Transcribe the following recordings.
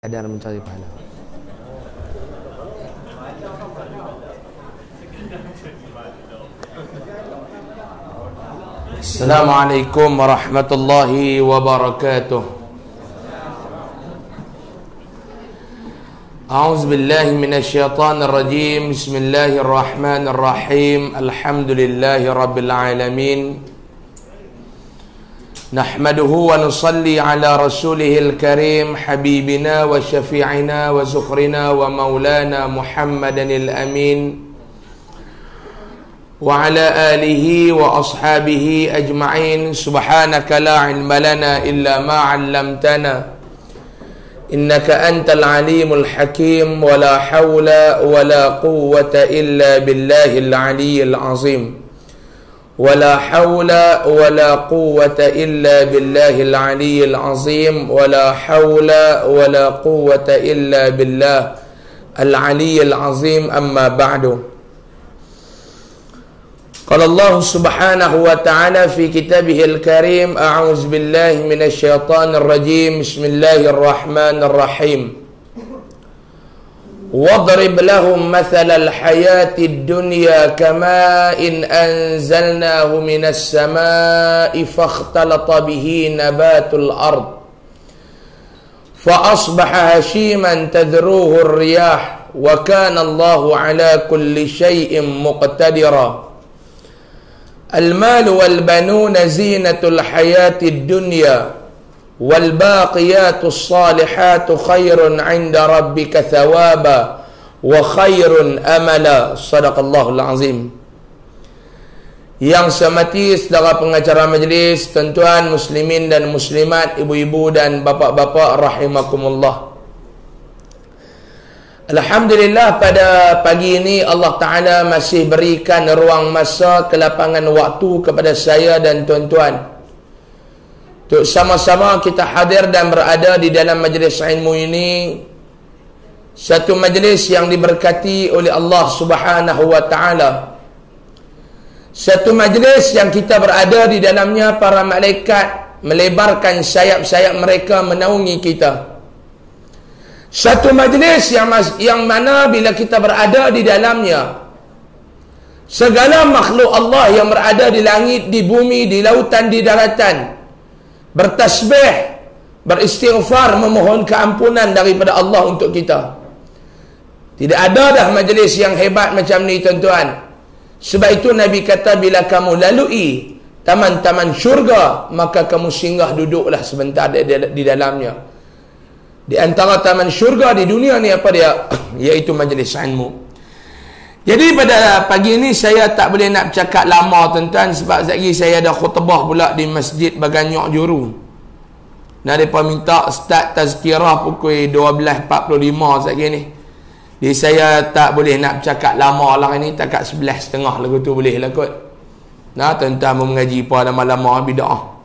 Ada mencari pahala. Assalamualaikum warahmatullahi wabarakatuh. أعوذ بالله من الشيطان الرجيم بسم الله الرحمن الرحيم الحمد لله رب العالمين نحمده ونصلي على رسوله الكريم حبيبنا وشفيعنا وزخرنا ومولانا محمدا الأمين وعلى آله وأصحابه أجمعين. سبحانك لا علم لنا إلا ما علمتنا إنك أنت العليم الحكيم. ولا حول ولا قوة إلا بالله العلي العظيم. ولا حول ولا قوة إلا بالله العلي العظيم. ولا حول ولا قوة إلا بالله العلي العظيم. أما بعد قال الله سبحانه وتعالى في كتابه الكريم أعوذ بالله من الشيطان الرجيم. بسم الله الرحمن الرحيم. واضرب لهم مثل الحياة الدنيا كماء أنزلناه من السماء فاختلط به نبات الأرض. فأصبح هشيما تذروه الرياح وكان الله على كل شيء مقتدرا. المال والبنون زينة الحياة الدنيا. والباقيات الصالحات خير عند ربك ثوابا وخير املا amala الله العظيم Yang saya hormati saudara pengacara majlis, tuan-tuan muslimin dan muslimat, ibu-ibu dan bapa-bapa, rahimakumullah. Alhamdulillah pada pagi ini Allah Taala masih berikan ruang masa, kelapangan waktu kepada saya dan tuan-tuan untuk sama-sama kita hadir dan berada di dalam majlis ilmu ini. Satu majlis yang diberkati oleh Allah Subhanahu wa taala. Satu majlis yang kita berada di dalamnya para malaikat melebarkan sayap-sayap mereka menaungi kita. Satu majlis yang yang mana bila kita berada di dalamnya segala makhluk Allah yang berada di langit di bumi di lautan di daratan bertasbih, beristighfar, memohon keampunan daripada Allah untuk kita. Tidak ada dah majlis yang hebat macam ni tuan-tuan. Sebab itu Nabi kata bila kamu lalui taman-taman syurga, maka kamu singgah duduklah sebentar di, di dalamnya. Di antara taman syurga di dunia ni apa dia? Iaitu majlis ilmu. Jadi pada pagi ini saya tak boleh nak cakap lama tuan-tuan sebab lagi saya ada khutbah pula di Masjid Baganyok Juru. Nah depa minta start tazkirah pukul 12.45 lagi ni. Jadi saya tak boleh nak cakap lama lah ini takat 11.30 lagu tu boleh lah kot. Nah tuan-tuan mau mengaji pada lama-lama bidah.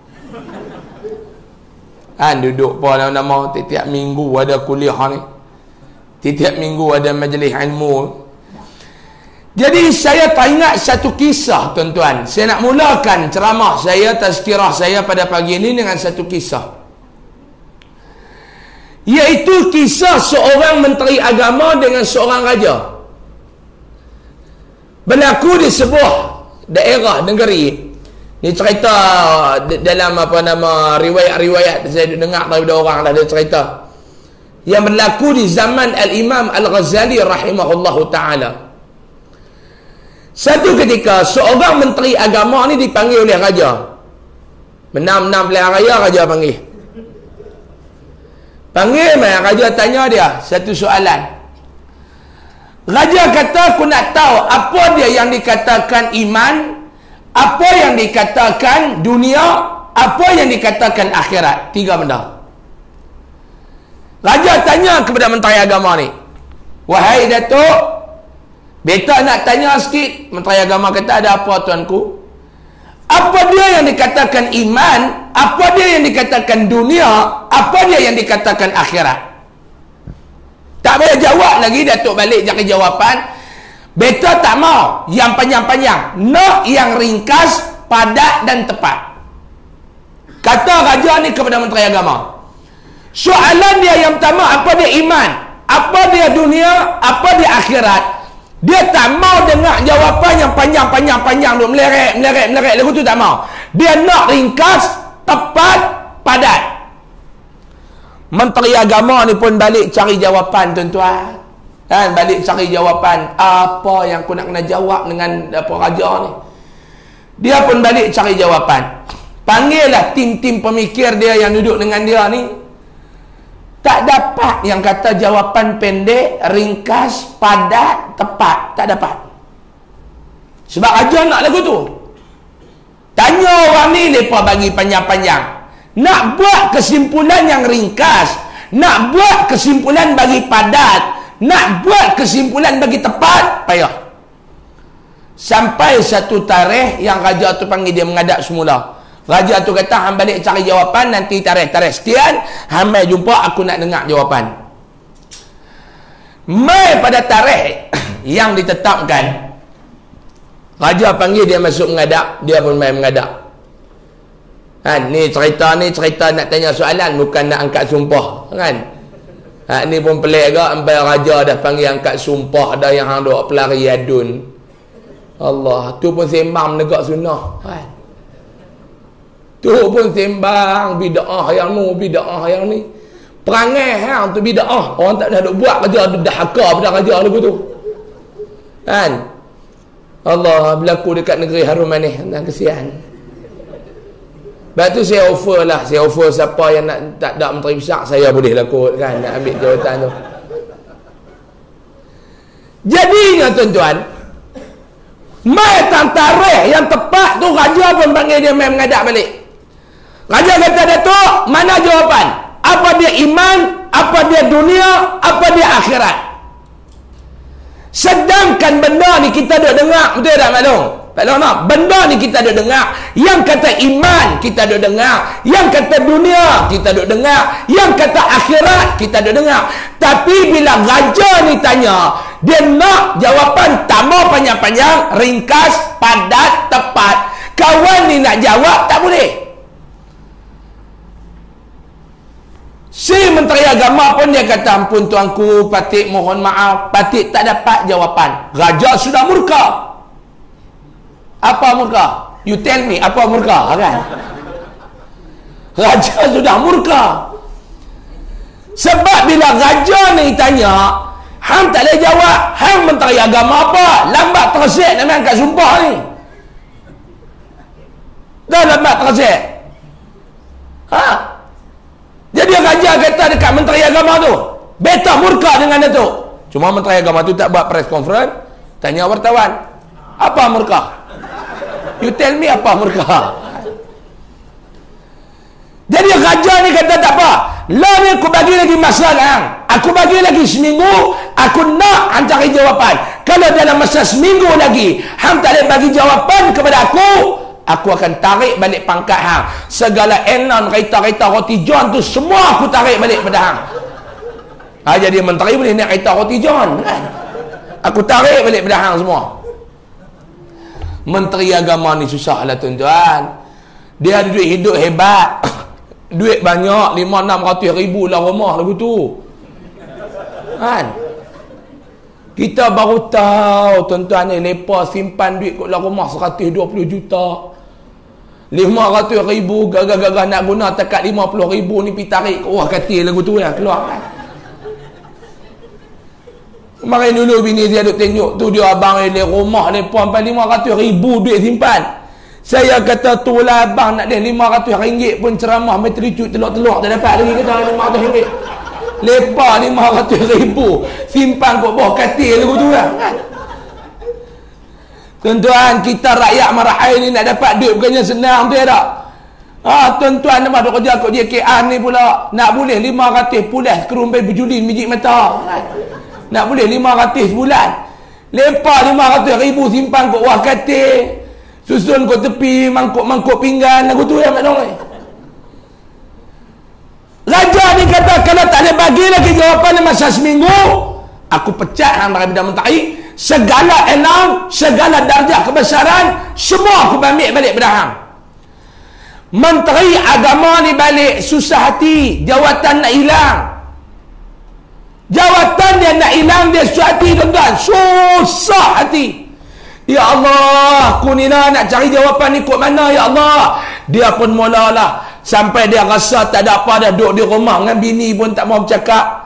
Kan duduk pada lama tiap-tiap minggu ada kuliah ni. Tiap-tiap minggu ada majlis ilmu jadi saya tak ingat satu kisah tuan-tuan. Saya nak mulakan ceramah saya, tazkirah saya pada pagi ini dengan satu kisah. Iaitu kisah seorang menteri agama dengan seorang raja. Berlaku di sebuah daerah negeri. Ini cerita dalam apa nama riwayat-riwayat saya dengar daripada orang dah ada cerita. Yang berlaku di zaman Al-Imam Al-Ghazali rahimahullahu ta'ala. Satu ketika seorang menteri agama ni dipanggil oleh raja. Menam-nam pilihan raya raja panggil. Panggil mai raja tanya dia satu soalan. Raja kata aku nak tahu apa dia yang dikatakan iman, apa yang dikatakan dunia, apa yang dikatakan akhirat. Tiga benda. Raja tanya kepada menteri agama ni. Wahai Datuk, Beta nak tanya sikit, Menteri Agama kata ada apa tuanku? Apa dia yang dikatakan iman? Apa dia yang dikatakan dunia? Apa dia yang dikatakan akhirat? Tak boleh jawab lagi Datuk balik jadi jawapan. Beta tak mau yang panjang-panjang. Nak yang ringkas, padat dan tepat. Kata raja ni kepada Menteri Agama. Soalan dia yang pertama, apa dia iman? Apa dia dunia? Apa dia akhirat? Dia tak mau dengar jawapan yang panjang-panjang-panjang duk meleret, meleret, meleret. Lagu tu tak mau. Dia nak ringkas, tepat, padat. Menteri agama ni pun balik cari jawapan tuan-tuan. Kan balik cari jawapan apa yang aku nak kena jawab dengan apa raja ni. Dia pun balik cari jawapan. Panggillah tim-tim pemikir dia yang duduk dengan dia ni. Tak dapat yang kata jawapan pendek, ringkas, padat, tepat. Tak dapat. Sebab aja nak lagu tu. Tanya orang ni, mereka bagi panjang-panjang. Nak buat kesimpulan yang ringkas. Nak buat kesimpulan bagi padat. Nak buat kesimpulan bagi tepat, payah. Sampai satu tarikh yang raja tu panggil dia mengadap semula. Raja tu kata, hang balik cari jawapan, nanti tarikh-tarikh sekian, hang mai jumpa, aku nak dengar jawapan. Mai pada tarikh yang ditetapkan, Raja panggil dia masuk mengadap, dia pun mai mengadap. Ha, ni cerita ni cerita nak tanya soalan, bukan nak angkat sumpah. Kan? Ha, ni pun pelik ke, sampai raja dah panggil angkat sumpah, ada yang hang duk pelari adun. Allah, tu pun sembang menegak sunnah. Kan? Tu pun sembang bid'ah yang nu bid'ah yang ni. Perangai hang tu bid'ah. Orang tak dah duk buat kerja dah haka pada kerja lagu tu. Kan? Allah berlaku dekat negeri harum manis dan kesian. Sebab tu saya offer lah, saya offer siapa yang nak tak ada menteri besar, saya boleh laku kan, nak ambil jawatan tu. Jadi tuan-tuan, mai tarikh yang tepat tu raja pun panggil dia mai mengadap balik. Raja kata Datuk, mana jawapan? Apa dia iman? Apa dia dunia? Apa dia akhirat? Sedangkan benda ni kita dah dengar, betul tak maklum? Tak nak. Benda ni kita dah dengar. Yang kata iman, kita dah dengar. Yang kata dunia, kita dah dengar. Yang kata akhirat, kita dah dengar. Tapi bila raja ni tanya, dia nak jawapan tak mau panjang-panjang, ringkas, padat, tepat. Kawan ni nak jawab, tak boleh. Si Menteri Agama pun dia kata ampun tuanku Patik mohon maaf Patik tak dapat jawapan Raja sudah murka Apa murka? You tell me apa murka kan? Raja sudah murka Sebab bila raja ni tanya Hang tak boleh jawab Hang Menteri Agama apa? Lambat tersek nak angkat sumpah ni Dah lambat tersek Ha? Jadi raja kata dekat Menteri Agama tu, beta murka dengan itu. Cuma Menteri Agama tu tak buat press conference, tanya wartawan, apa murka? You tell me apa murka? Jadi raja ni kata tak apa. Lah ni aku bagi lagi masa kan. Aku bagi lagi seminggu. Aku nak hang cari jawapan. Kalau dalam masa seminggu lagi. Hang tak boleh bagi jawapan kepada aku aku akan tarik balik pangkat hang. Segala enon kereta-kereta roti john tu semua aku tarik balik pada hang. Ha, jadi menteri boleh naik kereta roti john kan? Aku tarik balik pada hang semua. Menteri agama ni susah lah tuan-tuan. Dia duit hidup hebat. Duit banyak 5-600 ribu lah rumah lagu tu. Kan? Kita baru tahu tuan-tuan ni lepas simpan duit kat rumah 120 juta lima ratus ribu gagah-gagah nak guna tekat lima puluh ribu ni pergi tarik. Wah katil lagu tu ya keluar. Kan kemarin dulu bini dia duk tengok tu dia abang dia rumah dia pun sampai lima ratus ribu duit simpan. Saya kata tu lah abang nak dia lima ratus ringgit pun ceramah metricut telur-telur tak dapat lagi kata lima ratus ringgit. Lepas lima ratus ribu simpan kot bawah katil lagu tu lah kan Tuan-tuan, kita rakyat marahai ni nak dapat duit bukannya senang tu ya tak? Ha, tuan-tuan nama duk kerja kat JKR ni pula. Nak boleh 500 pulas kerumpai berjulin mijik mata. Nak boleh 500 bulan. Lepas 500 ribu simpan kat wah katil. Susun kat tepi, mangkuk-mangkuk pinggan. Lagu tu yang mak dong Raja ni kata kalau tak ada bagi lagi jawapan masa seminggu, aku pecat hang dari bidang mentari segala enam, segala darjah kebesaran, semua aku ambil balik pada hang. Menteri agama ni balik susah hati. Jawatan nak hilang. Jawatan dia nak hilang dia susah hati tuan-tuan. Susah hati. Ya Allah, aku ni lah nak cari jawapan ni kot mana ya Allah. Dia pun mulalah sampai dia rasa tak ada apa dah duduk di rumah dengan bini pun tak mau bercakap.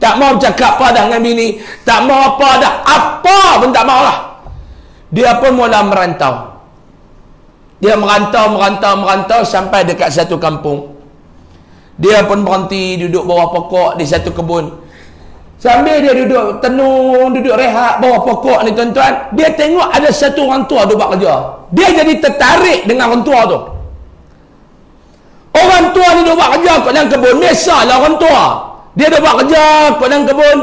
Tak mau bercakap apa dah dengan bini. Tak mau apa dah. Apa pun tak mau lah. Dia pun mula merantau. Dia merantau, merantau, merantau sampai dekat satu kampung. Dia pun berhenti duduk bawah pokok di satu kebun. Sambil dia duduk tenung, duduk rehat bawah pokok ni tuan-tuan, dia tengok ada satu orang tua duduk kerja. Dia jadi tertarik dengan orang tua tu. Orang tua ni duduk kerja kat dalam kebun. Biasalah orang tua. Dia duduk buat kerja dalam kebun.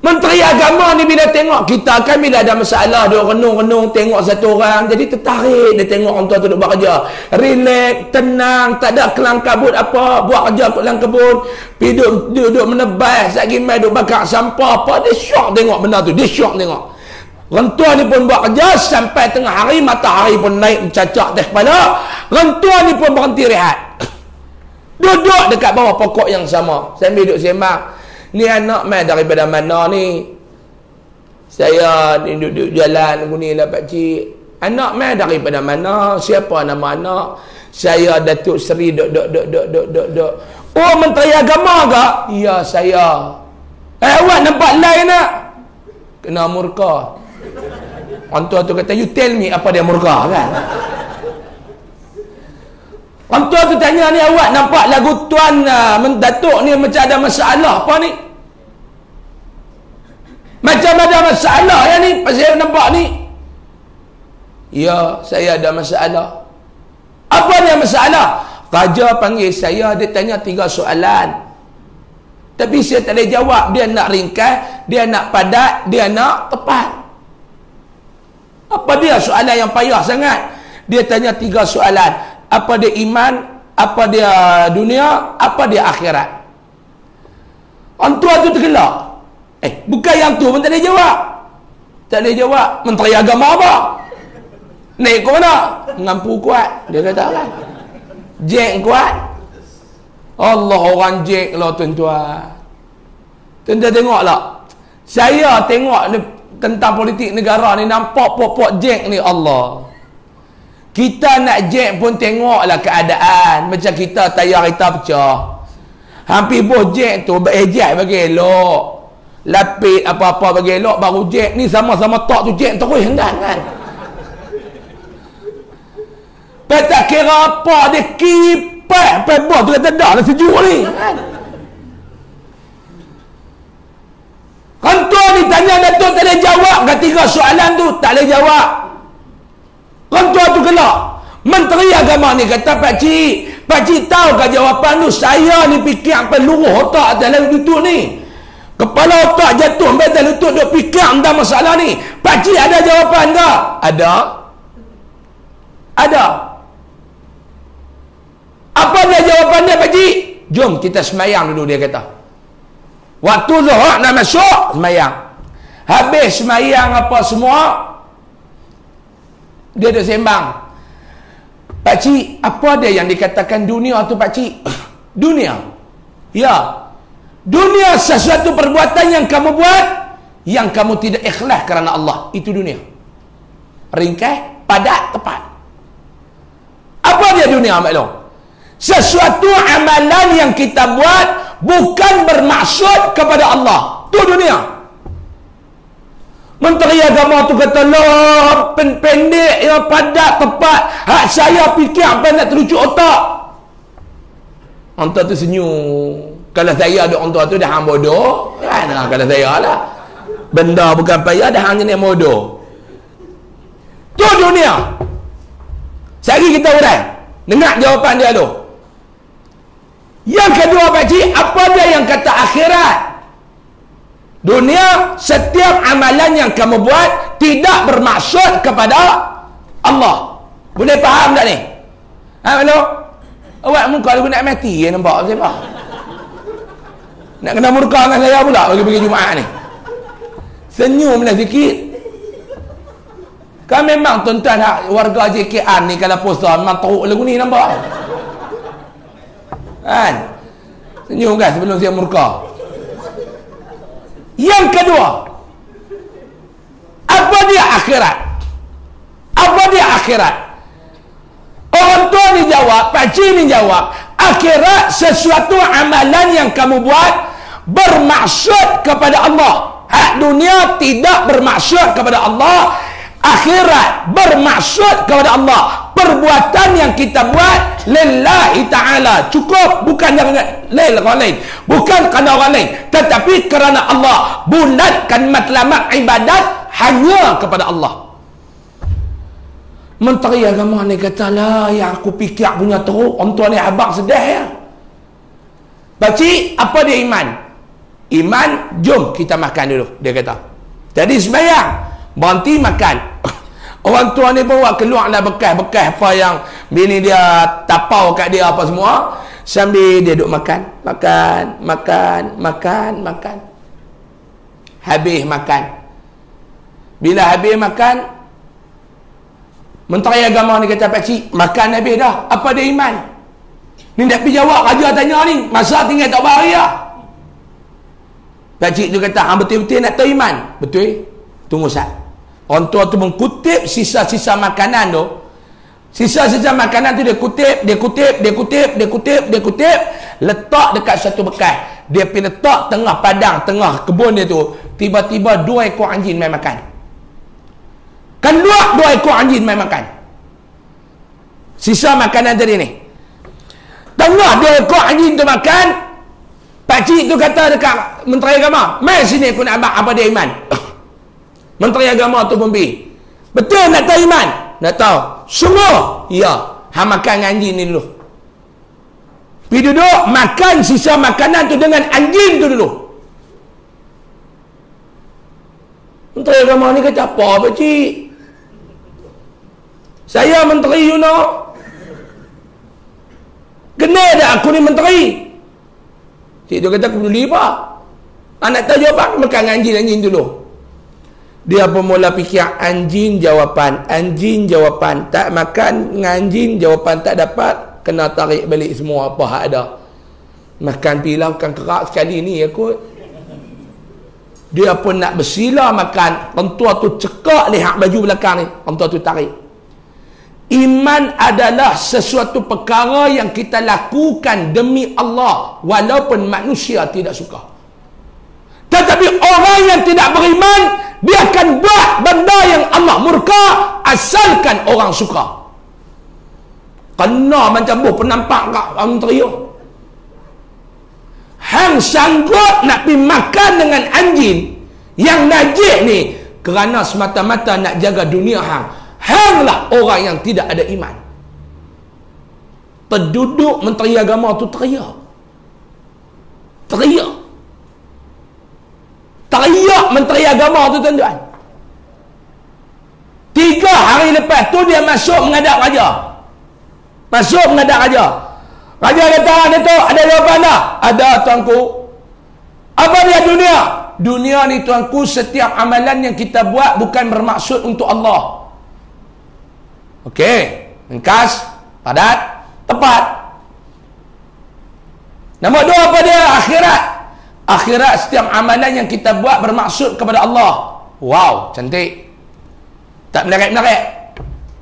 Menteri agama ni bila tengok kita kan bila ada masalah dia renung-renung tengok satu orang jadi tertarik dia tengok orang tua tu duduk buat kerja. Relax tenang tak ada kelang kabut apa buat kerja kat dalam kebun. Duduk duduk menebas lagi mai duduk bakar sampah apa dia syok tengok benda tu dia syok tengok. Orang tua ni pun buat kerja sampai tengah hari matahari pun naik mencacak atas kepala. Orang tua ni pun berhenti rehat duduk dekat bawah pokok yang sama. Sambil duduk sembang. Ni anak mai daripada mana ni? Saya ni duduk jalan ni lah pak cik. Anak mai daripada mana? Siapa nama anak? Saya Datuk Seri dok dok dok dok dok dok dok. Oh menteri agama ke? Ya saya. Eh awak nampak lain nak kena murka. Orang tua tu kata you tell me apa dia murka kan Orang tua tu tanya ni awak nampak lagu tuan uh, Datuk ni macam ada masalah apa ni? Macam ada masalah ya ni pasal nampak ni. Ya, saya ada masalah. Apa dia masalah? Raja panggil saya, dia tanya tiga soalan. Tapi saya tak boleh jawab. Dia nak ringkas, dia nak padat, dia nak tepat. Apa dia soalan yang payah sangat? Dia tanya tiga soalan apa dia iman, apa dia dunia, apa dia akhirat. Orang tua tu tergelak. Eh, bukan yang tu pun tak boleh jawab. Tak boleh jawab. Menteri agama apa? Naik ke mana? Ngampu kuat. Dia kata kan. Jek kuat. Allah orang jek lah tuan-tuan. Tuan-tuan tengok lah. Saya tengok tentang politik negara ni nampak pok-pok jek ni Allah. Kita nak jet pun tengoklah keadaan. Macam kita tayar kereta pecah. Hampir boh jet tu ejek bagi elok. Lapik apa-apa bagi elok baru jet ni sama-sama tak tu jet terus hendak kan. Petak kira apa dia kipas pebah tu kata dah lah sejuk ni kan. Kantor ni tanya Datuk tak boleh jawab ketiga soalan tu tak boleh jawab Orang tua tu gelak. Menteri agama ni kata, Pak Cik, Pak Cik tahu ke jawapan tu? Saya ni fikir apa luruh otak dalam lutut ni. Kepala otak jatuh dalam lutut duk fikir tentang masalah ni. Pak Cik ada jawapan ke? Ada. Ada. Apa dia jawapan dia Pak Cik? Jom kita semayang dulu dia kata. Waktu zuhur nak masuk, semayang. Habis semayang apa semua, dia ada sembang. Pak Cik apa dia yang dikatakan dunia tu Pak Cik? Dunia. Ya. Dunia sesuatu perbuatan yang kamu buat yang kamu tidak ikhlas kerana Allah. Itu dunia. Ringkas padat tepat. Apa dia dunia maklum sesuatu amalan yang kita buat bukan bermaksud kepada Allah. Itu dunia Menteri agama tu kata lah pen pendek ya padat tepat. Hak saya fikir apa nak terlucu otak. Orang tu senyum. Kalau saya ada orang tu dah hang bodoh. Kan nah, kalau saya lah. Benda bukan payah dah hang jenis bodoh. Tu dunia. Sehari kita urai dengar jawapan dia tu. Yang kedua pakcik apa dia yang kata akhirat Dunia setiap amalan yang kamu buat tidak bermaksud kepada Allah. Boleh faham tak ni? Ha mana? Awak muka aku nak mati ya nampak siapa? Nak kena murka dengan saya pula bagi pergi Jumaat ni. Senyumlah sikit. Kan memang tuan-tuan warga JKR ni kalau puasa memang teruk lagu ni nampak. Kan? Senyum kan sebelum saya murka. Yang kedua. Apa dia akhirat? Apa dia akhirat? Orang tua ni jawab, pakcik ni jawab, akhirat sesuatu amalan yang kamu buat bermaksud kepada Allah. Hak dunia tidak bermaksud kepada Allah akhirat bermaksud kepada Allah perbuatan yang kita buat lillahi ta'ala cukup bukan yang lain orang lain bukan kerana orang lain tetapi kerana Allah bulatkan matlamat ibadat hanya kepada Allah menteri agama ni kata lah yang aku fikir punya teruk orang tua ni abang sedih ya Pakcik, apa dia iman? Iman, jom kita makan dulu. Dia kata. Jadi sebayang. Berhenti makan. Orang tua ni bawa keluar lah bekas-bekas apa yang bini dia tapau kat dia apa semua. Sambil dia duduk makan. Makan, makan, makan, makan. Habis makan. Bila habis makan, Menteri agama ni kata pakcik, makan habis dah. Apa dia iman? Ni nak pergi jawab raja tanya ni. Masa tinggal tak bahari lah. Pakcik tu kata, betul-betul nak tahu iman? Betul? Tunggu saat. Orang tua tu mengkutip sisa-sisa makanan tu. Sisa-sisa makanan tu dia kutip, dia kutip, dia kutip, dia kutip, dia kutip. Letak dekat satu bekas. Dia pergi letak tengah padang, tengah kebun dia tu. Tiba-tiba dua ekor anjing main makan. Keluar dua ekor anjing main makan. Sisa makanan tadi ni. Tengah dua ekor anjing tu makan. Pakcik tu kata dekat Menteri Agama. Mai sini aku nak abang apa dia iman. Menteri Agama tu pun pergi. Betul nak tahu iman? Nak tahu? Semua? Ya. Ha makan anjing ni dulu. Pergi duduk, makan sisa makanan tu dengan anjing tu dulu. Menteri Agama ni kata apa, Pak Cik? Saya Menteri you know. Kena ada aku ni Menteri. Cik tu kata aku beli apa? Anak tahu jawapan, makan anjing-anjing dulu. Dia pun mula fikir anjing jawapan, anjing jawapan. Tak makan dengan anjing jawapan tak dapat, kena tarik balik semua apa hak ada. Makan pilau kan kerak sekali ni aku. Dia pun nak bersila makan, tentua tu cekak lihat baju belakang ni. Tentua tu tarik. Iman adalah sesuatu perkara yang kita lakukan demi Allah walaupun manusia tidak suka. Tetapi orang yang tidak beriman dia akan buat benda yang Allah murka asalkan orang suka. Kena macam buh penampak kat orang teriak. Hang sanggup nak pergi makan dengan anjing yang najis ni kerana semata-mata nak jaga dunia hang. Hanglah orang yang tidak ada iman. Penduduk menteri agama tu teriak. Teriak teriak menteri agama tu tuan-tuan. Tiga hari lepas tu dia masuk menghadap raja. Masuk menghadap raja. Raja kata tu ada jawapan tak? Ada tuanku. Apa dia dunia? Dunia ni tuanku setiap amalan yang kita buat bukan bermaksud untuk Allah. Ok ringkas padat tepat. Nombor dua apa dia? Akhirat akhirat setiap amalan yang kita buat bermaksud kepada Allah. Wow cantik. Tak menarik-menarik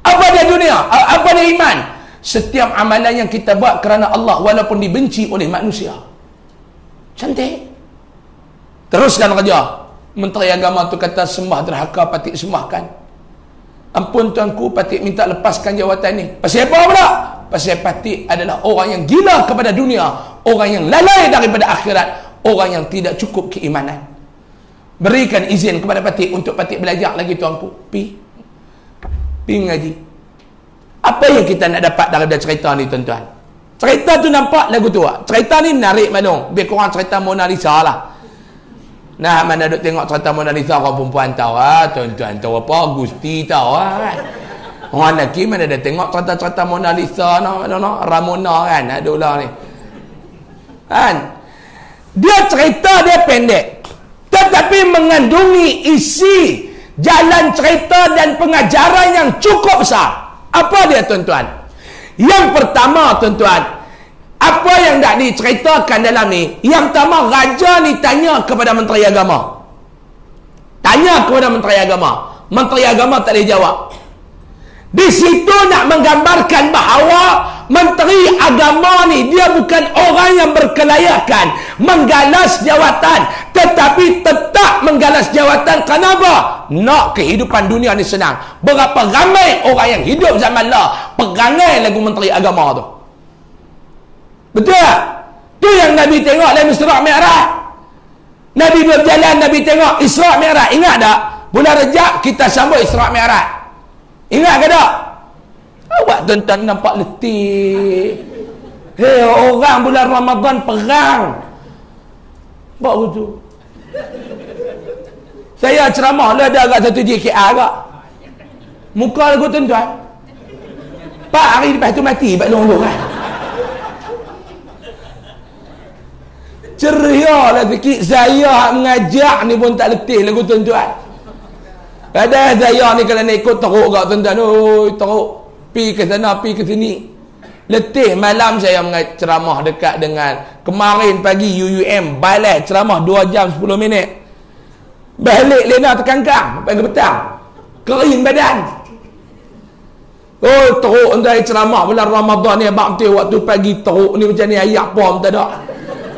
apa dia dunia? Apa dia iman? Setiap amalan yang kita buat kerana Allah walaupun dibenci oleh manusia. Cantik. Teruskan raja menteri agama tu kata sembah derhaka patik sembahkan. Ampun tuanku patik minta lepaskan jawatan ni. Pasal apa pula? Pasal patik adalah orang yang gila kepada dunia orang yang lalai daripada akhirat orang yang tidak cukup keimanan. Berikan izin kepada patik untuk patik belajar lagi tuanku pi. Pi mengaji apa yang kita nak dapat daripada cerita ni tuan-tuan? Cerita tu nampak lagu tua. Cerita ni menarik mana lebih kurang cerita Mona Lisa lah. Nah mana duk tengok cerita Mona Lisa orang perempuan tahu. Ah tuan-tuan tahu apa? Gusti tahu ah kan? Orang lelaki mana dah tengok cerita-cerita Mona Lisa no, no, no, Ramona kan? Ada ulang ni. Kan dia cerita dia pendek tetapi mengandungi isi jalan cerita dan pengajaran yang cukup besar. Apa dia tuan-tuan? Yang pertama tuan-tuan, apa yang tak diceritakan dalam ni? Yang pertama, raja ni tanya kepada Menteri Agama. Tanya kepada Menteri Agama. Menteri Agama tak boleh jawab. Di situ nak menggambarkan bahawa Menteri Agama ni dia bukan orang yang berkelayakan menggalas jawatan tetapi tetap menggalas jawatan kenapa? Nak kehidupan dunia ni senang. Berapa ramai orang yang hidup zaman lah perangai lagu Menteri Agama tu. Betul tak? Tu yang Nabi tengok dalam Isra' Mi'raj. Nabi berjalan, Nabi tengok Isra' Mi'raj. Ingat tak? Bulan Rejab kita sambut Isra' Mi'raj. Ingat ke tak? Awak tuan-tuan nampak letih. Hei, orang bulan Ramadan perang. Buat begitu. Saya ceramah lah ada agak satu JKR agak. Muka lagu tuan-tuan. Pak hari lepas tu mati. Pak long-long kan. Ceria lah sikit. Saya mengajak ni pun tak letih lagu tuan-tuan. Ada saya ni kalau nak ikut teruk kat tuan-tuan. Oh, teruk pi ke sana pi ke sini. Letih malam saya ceramah dekat dengan kemarin pagi UUM balik ceramah 2 jam 10 minit. Balik lena terkangkang pagi petang kering badan. Oh teruk entah ceramah bulan Ramadan ni abang tu waktu pagi teruk ni macam ni ayak pom tak ada.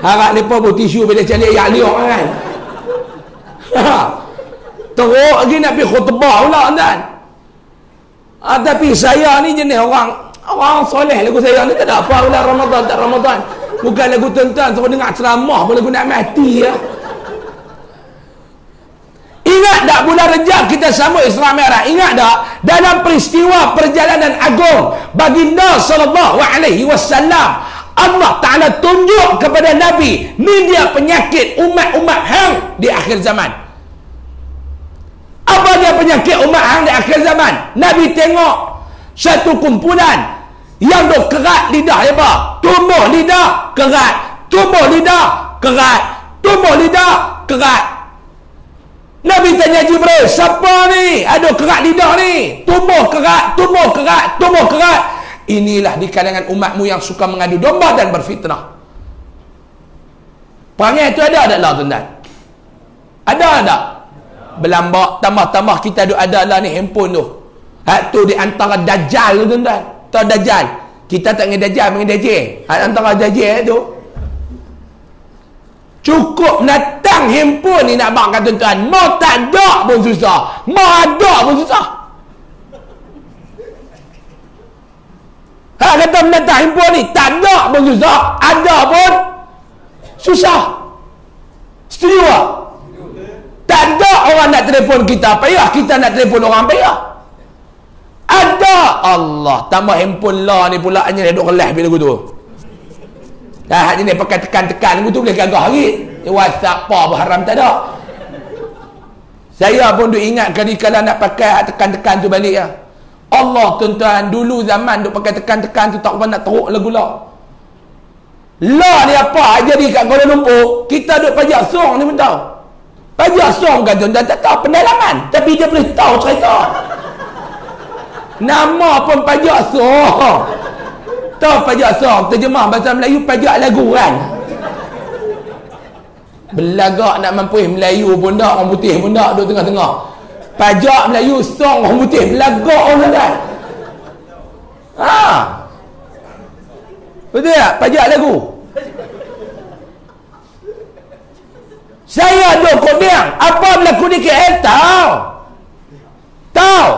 Harap ni pun tisu bila cari ayak liok kan? Teruk lagi nak pergi khutbah pula kan Ah, tapi saya ni jenis orang orang soleh lagu saya ni tak ada apa bulan Ramadan tak Ramadan. Bukan lagu tuan-tuan sebab dengar ceramah boleh guna mati ya. Ingat tak bulan Rejab kita sambut Isra Mi'raj? Ingat tak dalam peristiwa perjalanan agung baginda sallallahu alaihi wasallam Allah Taala tunjuk kepada Nabi ni dia penyakit umat-umat hang di akhir zaman. Apa dia penyakit umat hang di akhir zaman? Nabi tengok satu kumpulan yang dok kerat lidah ya apa? Tumbuh lidah kerat, tumbuh lidah kerat, tumbuh lidah kerat. Nabi tanya Jibril, siapa ni? Ada kerat lidah ni. Tumbuh kerat, tumbuh kerat, tumbuh kerat. Inilah di kalangan umatmu yang suka mengadu domba dan berfitnah. Perangai itu ada tak lah tuan-tuan? Ada tak? Berlambak. Tambah-tambah kita ada ada lah ni handphone tu. Ha, tu di antara dajjal tu tuan-tuan. Tahu dajjal. Kita tak dengan dajjal dengan dajjal. Ha, antara dajjal tu. Cukup natang handphone ni nak bangkan tuan-tuan. Mau tak ada pun susah. Mau ada pun susah. Ha, kata menatang handphone ni tak ada pun susah. Ada pun susah. Setuju? Tak ada orang nak telefon kita payah. Kita nak telefon orang payah. Ada. Allah. Tambah handphone lah ni pula. Hanya dia duduk kelas bila tu. Dah ni pakai tekan-tekan. Lagu tu boleh gagah lagi. WhatsApp apa haram tak ada. Saya pun duk ingat kali kalau nak pakai tekan-tekan tu balik ya. Allah tuan-tuan dulu zaman duk pakai tekan-tekan tu tak pernah nak teruk lagu lah. Lah ni apa jadi kat Kuala Lumpur kita duk pajak song ni pun tahu. Pajak Song kan tuan tak tahu pendalaman. Tapi dia boleh tahu cerita. Nama pun Pajak Song. Tahu Pajak Song. Terjemah bahasa Melayu Pajak Lagu kan. Belagak nak mampu Melayu pun tak. Orang putih pun tak. Duduk tengah-tengah. Pajak Melayu Song orang putih. Belagak orang kan. Ha. Betul tak? Pajak lagu. Saya ada kodiang. Apa berlaku di KL? Tahu. Tahu.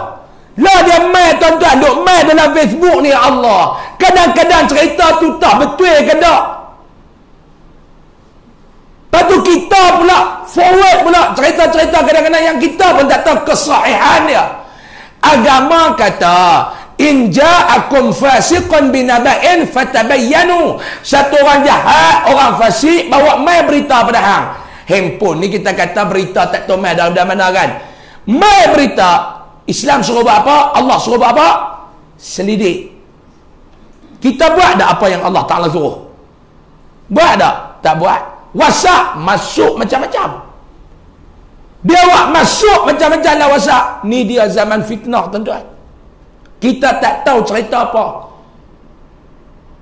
Lah dia main tuan-tuan. Duk main dalam Facebook ni Allah. Kadang-kadang cerita tu tak betul ke tak? Lepas tu kita pula forward pula cerita-cerita kadang-kadang yang kita pun tak tahu kesahihan dia. Agama kata in ja'akum fasiqun binaba'in fatabayyanu. Satu orang jahat, orang fasik bawa mai berita pada hang handphone ni kita kata berita tak tahu mai dalam mana kan mai berita Islam suruh buat apa Allah suruh buat apa selidik kita buat tak apa yang Allah Ta'ala suruh buat tak tak buat whatsapp masuk macam-macam Dia buat masuk macam-macam lah WhatsApp. Ni dia zaman fitnah tuan-tuan. Kita tak tahu cerita apa.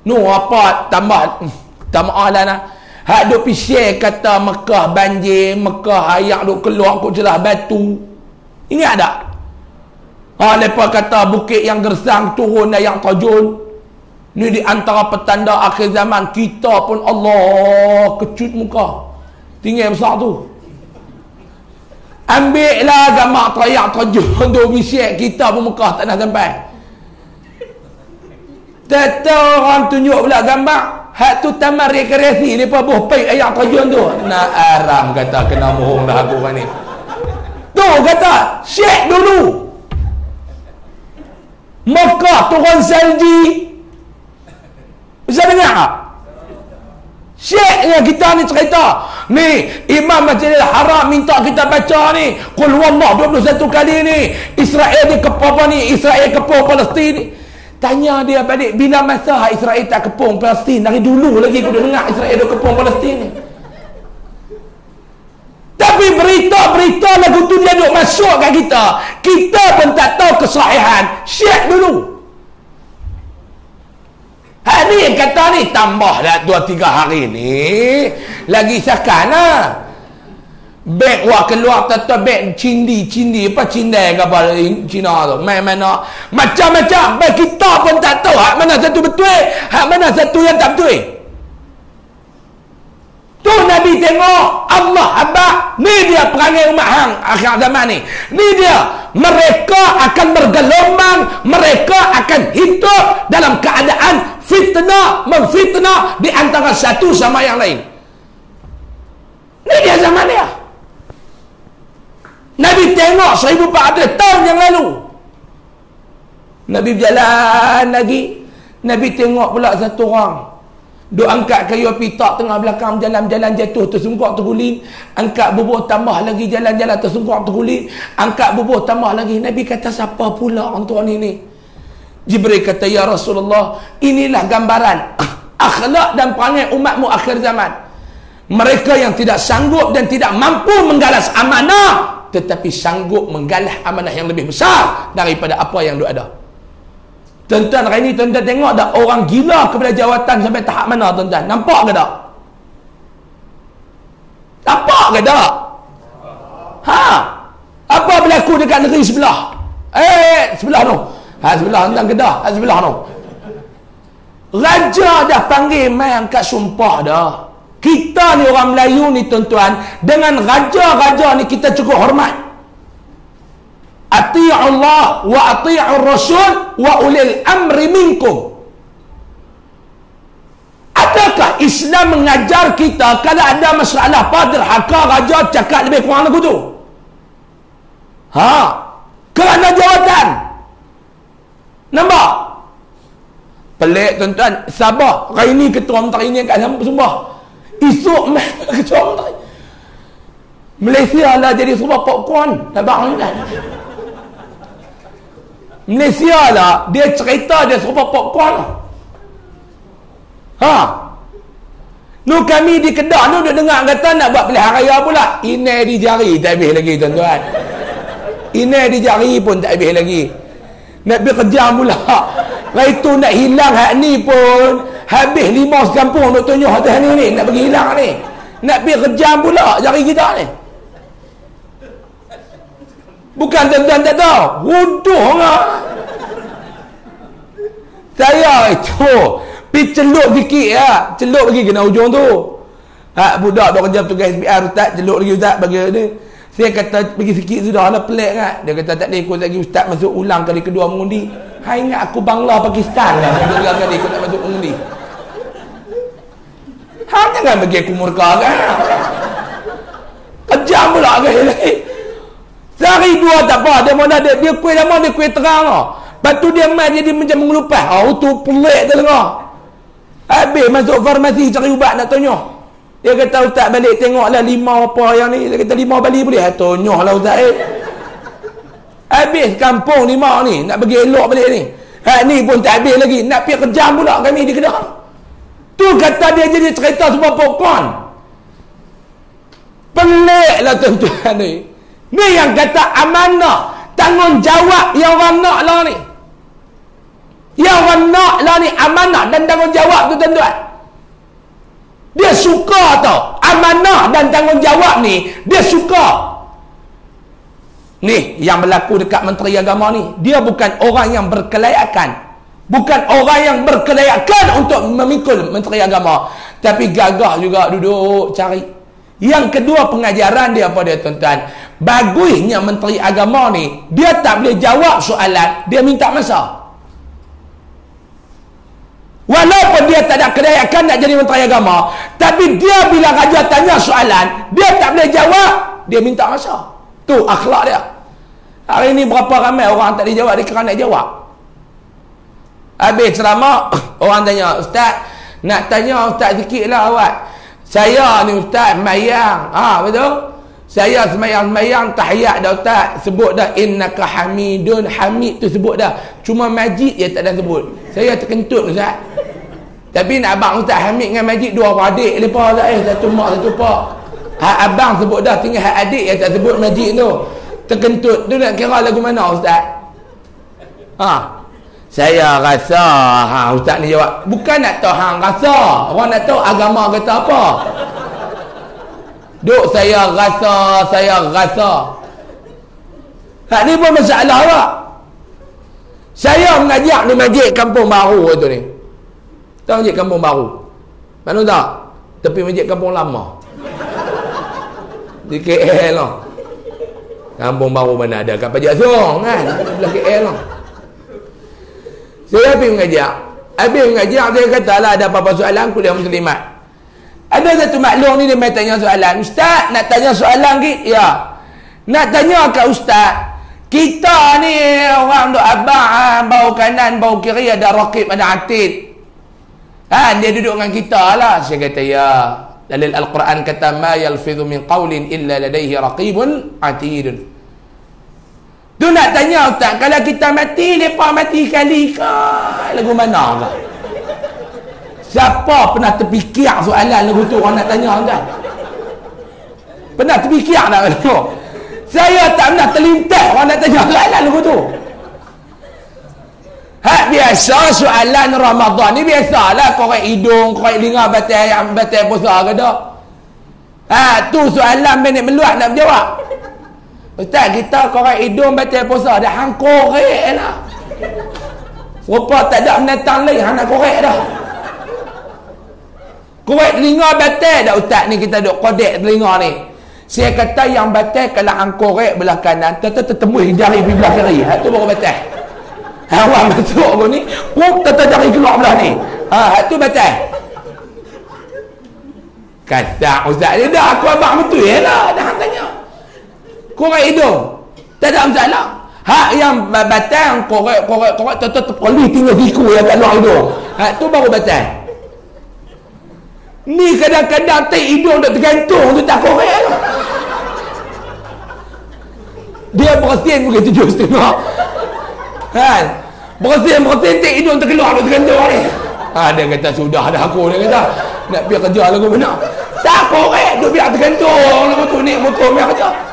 Nu apa tambah tak maaf lah. Hak duk pisih kata Mekah banjir, Mekah ayak duk keluar kok celah batu. Ini ada. Ha lepas kata bukit yang gersang turun yang tajun. Ni di antara petanda akhir zaman kita pun Allah kecut muka. Tinggal besar tu. Ambil lah gambar teriak tajun tu bisik kita pun muka tak nak sampai. Tak orang tunjuk pula gambar. Hak tu taman rekreasi ni pun buh pai ayat tajun tu. Nak aram kata kena mohong dah aku kan ni. Tu kata, syek dulu. Mekah turun salji bisa dengar tak? Syekhnya kita ni cerita. Ni, Imam Masjidil Haram minta kita baca ni. Qul wallah 21 kali ni. Israel di kepung ni? Israel kepung Palestin Tanya dia balik, bila masa Israel tak kepung Palestin? Dari dulu lagi aku dah dengar Israel dah kepung Palestin ni. Tapi berita-berita lagu tu dia duk masuk kat kita. Kita pun tak tahu kesahihan. Syekh dulu. Hari kata ni tambah dah dua tiga hari ni lagi sakan lah. Beg wah keluar tata beg cindi cindi. Apa cindai ke apa Cina tu. Main mana macam-macam. Beg kita pun tak tahu hak mana satu betul, hak mana satu yang tak betul. Tu Nabi tengok Allah abah ni dia perangai umat hang akhir zaman ni. Ni dia. Mereka akan bergelombang, mereka akan hidup dalam keadaan fitnah memfitnah di antara satu sama yang lain. Ini dia zaman dia Nabi tengok 1400 tahun yang lalu Nabi berjalan lagi Nabi tengok pula satu orang Duk angkat kayu api tak tengah belakang jalan-jalan jatuh tersungkuk terguling. Angkat bubuh tambah lagi jalan-jalan tersungkuk terguling. Angkat bubuh tambah lagi. Nabi kata siapa pula orang tuan ini? Jibril kata ya Rasulullah inilah gambaran akhlak dan perangai umatmu akhir zaman mereka yang tidak sanggup dan tidak mampu menggalas amanah tetapi sanggup menggalas amanah yang lebih besar daripada apa yang dia ada. Tuan-tuan hari ini tuan-tuan tengok tak? Orang gila kepada jawatan sampai tahap mana tuan-tuan? Nampak ke tak? Nampak ke tak? Ha? Apa berlaku dekat negeri sebelah? Eh sebelah tu. Ha sebelah tentang Kedah, ha sebelah tu. Raja dah panggil mai angkat sumpah dah. Kita ni orang Melayu ni tuan-tuan, dengan raja-raja ni kita cukup hormat. Ati'u Allah wa ati'u Rasul wa ulil amri minkum. Adakah Islam mengajar kita kalau ada masalah pada haka raja cakap lebih kurang lagu tu? Ha? Kerana jawatan. Nampak? Pelik tuan-tuan. Sabar. Hari ni ketua menteri ni sama sumpah. Esok meh ketua menteri. Malaysia lah jadi sumpah popcorn. Nampak tuan Malaysia lah dia cerita dia sumpah popcorn. Ha? Nu kami di Kedah nu duk dengar kata nak buat pilihan raya pula. Ini di jari tak habis lagi tuan-tuan. Ini di jari pun tak habis lagi nak pergi kerja pula lepas itu nak hilang hak ni pun habis lima sekampung nak tunjuk atas ni ni nak pergi hilang ni nak pergi kerja pula jari kita ni bukan tuan-tuan tak tahu wuduh lah saya itu pergi celup sikit ya. celup lagi kena ujung tu ha, budak duk kerja tugas SPR ustaz celup lagi ustaz bagi ni saya kata pergi sikit sudah lah pelik kan. Dia kata tak boleh ikut lagi ustaz masuk ulang kali kedua mengundi. Hai ingat aku Bangla Pakistan kan. Dia ikut nak masuk mengundi. Ha jangan bagi aku murka kan. Kejam pula kan. Sehari dua tak apa. Dia mana dia, dia kuih lama dia kuih terang lah. Lepas tu dia main jadi macam mengelupas. Oh tu pelik tu dengar. Habis masuk farmasi cari ubat nak tanya. Dia kata ustaz balik tengoklah lima apa yang ni. Dia kata lima balik boleh. Tonyoh lah ustaz eh. Habis kampung lima ni. Nak pergi elok balik ni. Ha, ni pun tak habis lagi. Nak pergi kejam pula kami di Kedah. Tu kata dia jadi cerita semua popcorn. Pelik lah tuan-tuan ni. Ni yang kata amanah. Tanggungjawab yang orang nak lah ni. Yang orang nak lah ni amanah dan tanggungjawab tu tuan-tuan. Dia suka tau. Amanah dan tanggungjawab ni. Dia suka. Ni yang berlaku dekat Menteri Agama ni. Dia bukan orang yang berkelayakan. Bukan orang yang berkelayakan untuk memikul Menteri Agama. Tapi gagah juga duduk cari. Yang kedua pengajaran dia apa dia tuan-tuan. Bagusnya Menteri Agama ni. Dia tak boleh jawab soalan. Dia minta masa. Walaupun dia tak ada kelayakan nak jadi Menteri Agama. Tapi dia bila raja tanya soalan. Dia tak boleh jawab. Dia minta masa. Tu akhlak dia. Hari ini berapa ramai orang tak dijawab dia kerana nak jawab. Habis ceramah orang tanya, "Ustaz, nak tanya ustaz sikitlah awak. Saya ni ustaz mayang. Ha, betul? Saya semayang-semayang tahiyat dah ustaz. Sebut dah innaka hamidun. Hamid tu sebut dah. Cuma majid dia tak ada sebut. Saya terkentut ustaz. Tapi nak abang ustaz hamid dengan majid dua adik lepas ustaz. Eh satu mak satu pak. Ha, abang sebut dah tinggal hak adik yang tak sebut majid tu. Terkentut. Tu nak kira lagu mana ustaz? Ha saya rasa ha ustaz ni jawab bukan nak tahu hang rasa. Orang nak tahu agama kata apa. Duk saya rasa saya rasa. Hak ni pun masalah apa saya mengajak di masjid kampung baru tu ni. Tahu masjid kampung baru? Mana tak? Tepi masjid kampung lama. Di KL lah Kampung baru mana ada? Kat Pajak Zong kan. Belah KL lah. Saya pergi mengajak. Habis mengajak saya kata lah ada apa-apa soalan kuliah muslimat. Ada satu maklum ni dia main tanya soalan. Ustaz nak tanya soalan ke? Ya. Nak tanya ke Ustaz. Kita ni orang duk abang ha, bau kanan bau kiri ada rakib ada atid. Ha, dia duduk dengan kita lah. Saya kata ya. Dalil Al-Quran kata ma yalfidhu min qawlin illa ladaihi raqibun atidun. Tu nak tanya Ustaz, kalau kita mati, lepas mati kali ke? Lagu mana ke? Siapa pernah terfikir soalan lagu tu orang nak tanya kan? Pernah terfikir tak lagu Saya tak pernah terlintas orang nak tanya soalan lagu tu. Hak biasa soalan Ramadan ni biasalah korek hidung, korek linga batal yang batal puasa ke dak. Ha tu soalan benek meluat nak jawab. Ustaz kita korek hidung batal puasa dah hang korek lah. Rupa tak ada menatang lain hang nak korek dah. Korek telinga batal dah ustaz ni kita duk kodek telinga ni. Saya kata yang batal kalau hang korek belah kanan, tetap tembus jari belah kiri. Ha tu baru batal. Awak masuk pun ni, pun tetap jari keluar belah ni. Ha, tu batal. Kata Ustaz dia dah aku abang betul ya lah. Dah tanya. Korek hidung. Tak ada masalah. Hak yang batal, korek, korek, korek, tetap terpelih tinggal siku yang kat luar hidung. Ha, tu baru batal. Ni kadang-kadang tak hidung dah tergantung tu tak korek. Dia bersin mungkin tujuh setengah. Kan? Bersin-bersin tik hidung terkeluar tu tergantung ni. Ha, dia kata sudah dah aku dia kata. Nak biar kerja lagu mana? Tak korek tu biar tergantung lagu tu ni motor biar kerja.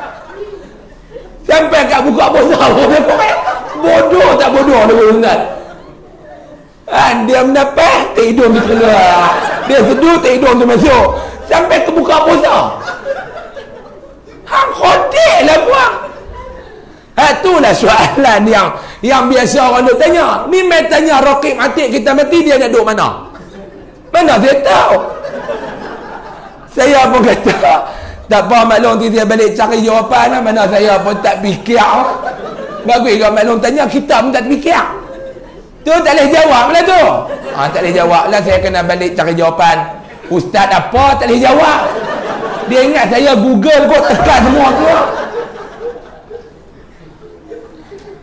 Sampai kat buka puasa dia korek. Bodoh tak bodoh lagu Ustaz. Kan dia mendapat tik hidung tu terkeluar. Dia seduh tik hidung tu masuk. Sampai ke buka puasa. Hang khodik lah buang. Ha, itulah soalan yang yang biasa orang duk tanya. Ni mai tanya Rokib Atik kita mati dia nak duduk mana? Mana saya tahu? Saya pun kata tak apa maklum dia balik cari jawapan lah. Mana saya pun tak fikir. Bagus kalau maklum tanya kita pun tak fikir. Tu tak boleh jawab lah tu. Ha, tak boleh jawab lah saya kena balik cari jawapan. Ustaz apa tak boleh jawab? Dia ingat saya Google kot tekan semua tu.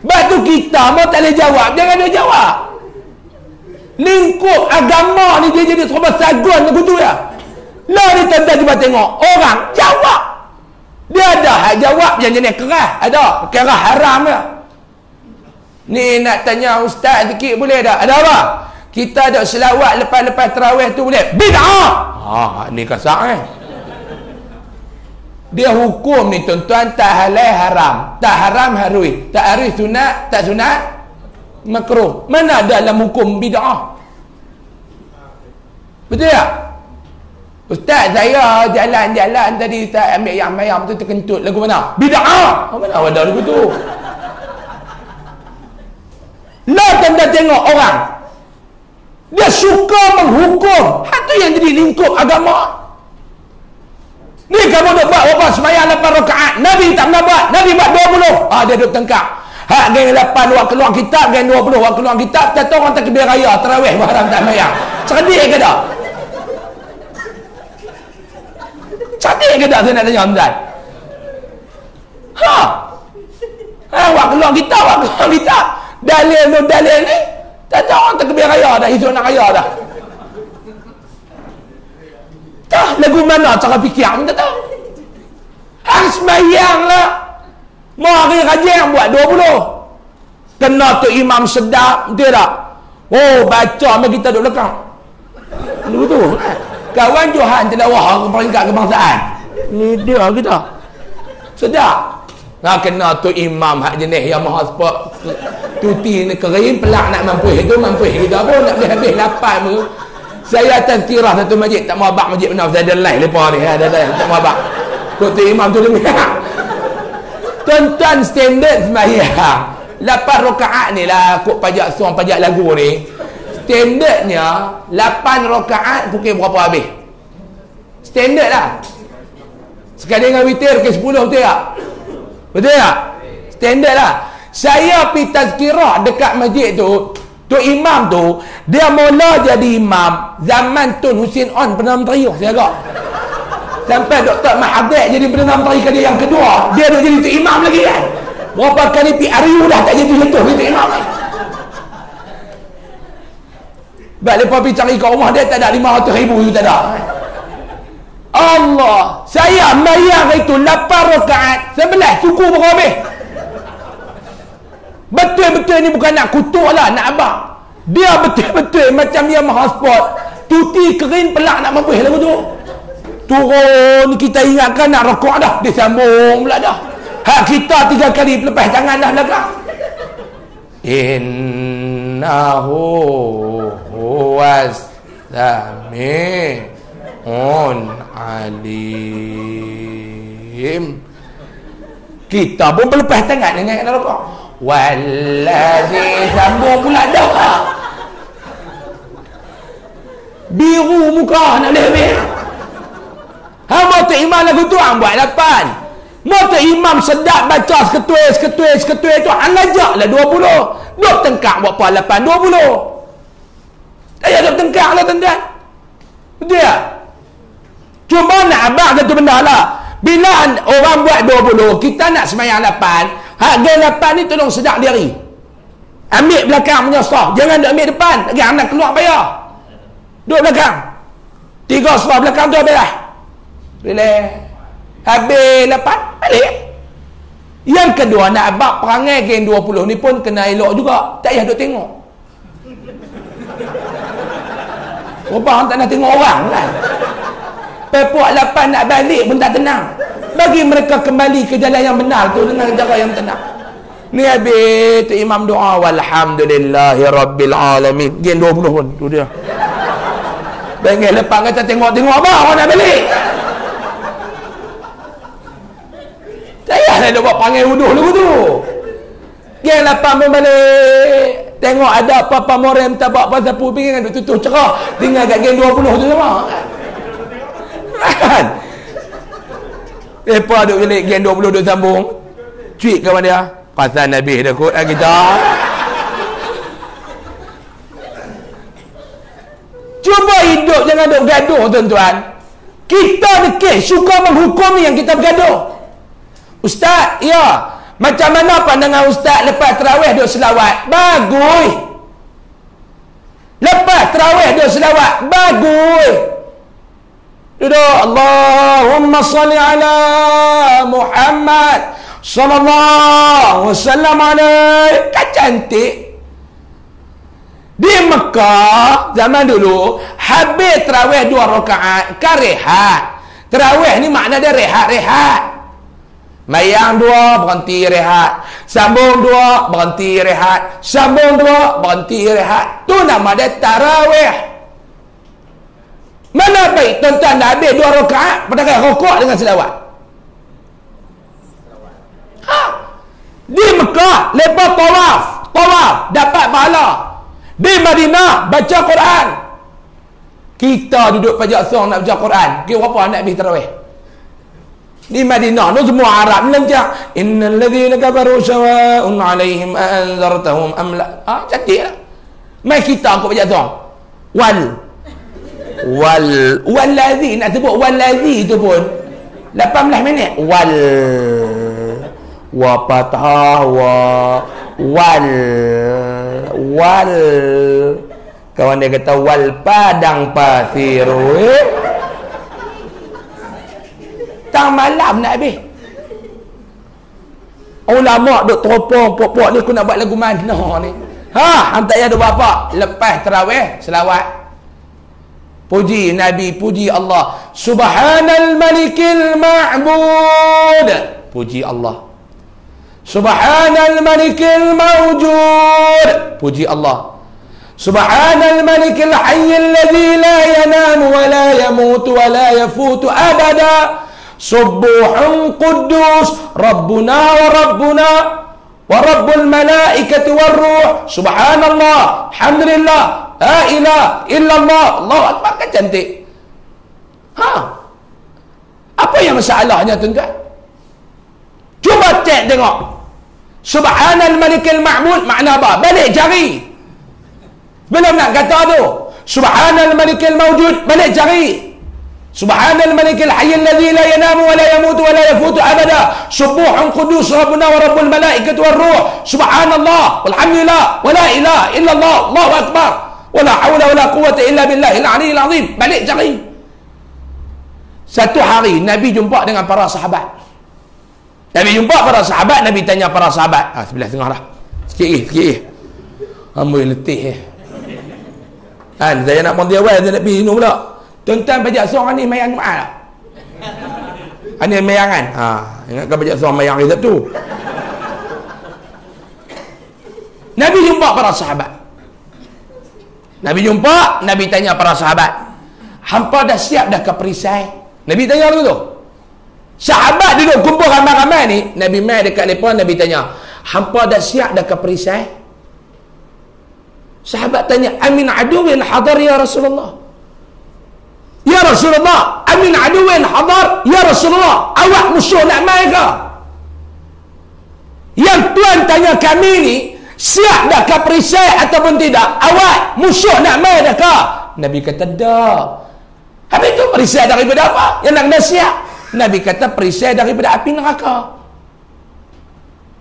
Batu kita mau tak boleh jawab. Jangan dia jawab. Lingkup agama ni dia jadi serba sagun ni tu ya. Dia tanda cuba tengok. Orang jawab. Dia ada hak jawab yang jenis keras. Ada. Keras haram ya. Ni nak tanya ustaz sikit boleh tak? Ada apa? Kita ada selawat lepas-lepas terawih tu boleh? Bid'ah! Ah, ni kasar eh. dia hukum ni tuan-tuan tak halal haram tak haram harui tak harus sunat tak sunat makruh mana dalam hukum bid'ah betul tak Ustaz saya jalan-jalan tadi Ustaz ambil ayam-ayam tu terkentut. Lagu mana? Bid'ah! Oh, mana? Ada lagu tu? Lah tanda tengok orang. Dia suka menghukum. Itu yang jadi lingkup agama. Ni kamu duk buat apa? Semayang 8 rakaat. Nabi tak pernah buat. Nabi buat 20 Ah dia duk tengkap. Hak geng 8 buat keluar kitab. Geng 20 buat keluar kitab. Tahu orang tak kebir raya Terawih barang tak semayang. Cerdik ke tak? Cerdik ke tak? Saya nak tanya Tuan? Ha? Ha, buat keluar kitab Buat keluar kitab Dalil tu dalil ni. Tak tahu orang tak kebir raya dah Isu nak raya dah. Tak lagu mana cara fikir pun tak tahu. Hang semayang lah. Mau hari rajin buat 20 Kena tu imam sedap Betul tak? Oh baca sama kita duduk lekang Lagu tu Kawan Johan tilawah peringkat kebangsaan. Ni dia kita. Sedap. Nah kena tu imam hak jenis yang maha sport tuti ni kering pelak nak mampu itu mampu kita pun nak boleh habis lapan mu saya tazkirah satu masjid. Tak mau abak masjid benar. Saya ada live lepas ni. Ada live tak mau abak tu imam tu dengar tuan-tuan standard semayang lapan rakaat ni lah. Kok pajak suang pajak lagu ni standardnya lapan rakaat pukul berapa habis standard lah sekali dengan witir ke sepuluh betul tak Betul tak? Standard lah. Saya pergi tazkirah dekat masjid tu, tu imam tu, dia mula jadi imam zaman Tun Husin On pernah menteri saya agak. Sampai Dr. Mahathir jadi perdana menteri kali yang kedua, dia dah jadi tu imam lagi kan. Berapa kali PRU dah tak jadi tu, tu imam ni. Baik, lepas pergi cari kat rumah dia, tak ada 500 ribu, tak ada. Allah saya mayang itu 8 rakaat sebelah suku berhabis betul-betul ni bukan nak kutuk lah nak abang dia betul-betul macam dia maha sport. Tuti kering pelak nak mampu lagu tu. Turun kita ingatkan nak rokok dah dia sambung pula dah. Hak kita tiga kali lepas tangan dah belakang. Innahu sami'un alim. Kita pun berlepas tangan dengan kena rokok. Wallazi sambung pula dah. Biru muka nak boleh habis ha motor imam lagu tu hang buat lapan. Motor imam sedap baca seketui seketui seketui tu. Hang ajak lah 20 duk tengkak buat apa lapan 20 saya duk tengkak lah tuan-tuan betul tak Cuma nak abang satu benda lah. Bila orang buat 20, kita nak semayang 8, harga 8 ni tolong sedap diri. Ambil belakang punya sah. Jangan duk ambil depan. Lagi anak keluar bayar. Duduk belakang. Tiga sah belakang tu habis lah. Relax. Habis 8, balik. Yang kedua, nak abang perangai geng 20 ni pun kena elok juga. Tak payah duk tengok. Rupanya tak nak tengok orang kan. Pepuk lapan nak balik pun tak tenang. Bagi mereka kembali ke jalan yang benar tu dengan cara yang tenang. Ni habis tu imam doa walhamdulillahi rabbil alamin. Gen 20 pun tu dia. Bengel lepas kata tengok-tengok apa orang nak balik. Saya dah buat panggil wuduh dulu tu. Gen 8 pun balik. Tengok ada apa-apa morem tak buat pasal pu pingin duk tutup cerah. Tinggal kat gen 20 tu sama. Kan? Lepas duk gelik gen 20 duk sambung. Cuit kawan dia. Pasal Nabi dah kot lah kita. Cuba hidup jangan duk gaduh tuan-tuan. Kita dekik suka menghukum yang kita bergaduh. Ustaz, ya. Macam mana pandangan ustaz lepas terawih duk selawat? Bagus. Lepas terawih duk selawat? Bagus. Duduk Allahumma salli ala Muhammad sallallahu wasallam alaih. Kan cantik. Di Mekah zaman dulu habis tarawih dua rakaat, kan rehat. Terawih ni makna dia rehat-rehat. Mayang dua, berhenti rehat. Sambung dua, berhenti rehat. Sambung dua, berhenti rehat. Tu nama dia tarawih. Mana baik tuan-tuan dah habis dua rakaat, padahal rokok dengan selawat. Ha? Di Mekah, lepas tawaf, tawaf, dapat pahala. Di Madinah, baca Quran. Kita duduk pajak song nak baca Quran. Kira apa nak habis tarawih? Di Madinah tu semua Arab melancak. Innal ladzina kafaru sawa'un 'alaihim a anzartahum am la. Ah, cantiklah. Mai kita aku pajak song. Wal wal wal ladzi nak sebut wal ladzi tu pun 18 minit wal wa patah wa wal wal Kawan dia kata wal padang pasiru. Eh? petang malam nak habis. Ulama duk teropong pokok ni aku nak buat lagu mana ni? Ha hang tak ada apa. Lepas tarawih selawat. Puji nabi puji Allah. Subhanal malikil ma'bud. Puji Allah. Subhanal malikil mawjud. Puji Allah. Subhanal malikil hayyil ladzi la yanamu wa la yamutu wa la yafutu abada. Subuhun Qudus Rabbuna wa Rabbuna wa Rabbul Malaikati wa Ruh. Subhanallah Alhamdulillah La ilah illallah. Allah Akbar kan cantik? Ha. Apa yang masalahnya tuan-tuan? Cuba cek tengok. Subhanal Malikil Ma'mud Makna apa? Balik jari. Belum nak kata tu. Subhanal Malikil Mawjud Balik jari. Subhanal malikil hayyil ladhi la yanamu wa la yamutu wa la yafutu abada. Subuhun kudus rabbuna wa rabbul malaikatu wa ruh. Subhanallah. Walhamdulillah. Wa la ilaha illallah. Allahu akbar. Wa la hawla wa la quwata illa billahil aliyyil azim. Balik cari. Satu hari Nabi jumpa dengan para sahabat. Nabi jumpa para sahabat, Nabi tanya para sahabat. Ah sebelah tengah dah. Sikit eh, sikit eh. Hamba letih eh. Kan saya nak mandi awal saya nak pergi minum pula. Tuan-tuan bajak seorang ni mayang Jumaat tak? Ini mayang kan? Ha, ingatkan bajak seorang mayang hari tu. Nabi jumpa para sahabat. Nabi jumpa, Nabi tanya para sahabat. Hampa dah siap dah ke perisai? Nabi tanya dulu tu. Sahabat duduk kumpul ramai-ramai ni, Nabi mai dekat depan, Nabi tanya, hampa dah siap dah ke perisai? Sahabat tanya, Amin aduwin hadar ya Rasulullah. Rasulullah, Amin aduwin hadar ya Rasulullah. Awak musuh nak main ke? Yang Tuan tanya kami ni, siap dah ke perisai ataupun tidak? Awak musuh nak main dah ke? Nabi kata, dah. Habis itu perisai daripada apa? Yang nak kena siap. Nabi kata perisai daripada api neraka.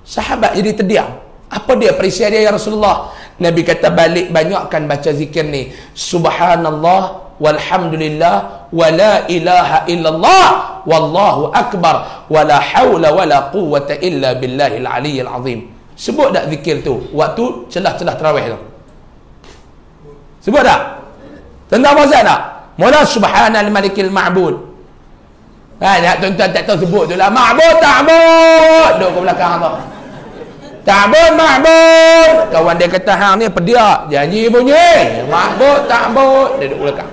Sahabat jadi terdiam. Apa dia perisai dia ya Rasulullah? Nabi kata balik banyakkan baca zikir ni. Subhanallah walhamdulillah wala ilaha illallah wallahu akbar wala hawla wala quwwata illa billahil aliyyil azim. Sebut tak zikir tu waktu celah-celah tarawih tu? Sebut tak? Tentang apa tak? Mula subhanal malikil ma'bud. Ha, tuan-tuan tak tahu sebut tu lah. Ma'bud ta'bud. Duduk ke belakang tu. Ta'bud ma'bud. Kawan dia kata hang ni pediak. Janji bunyi. Ma'bud ta'bud. Dia duduk belakang.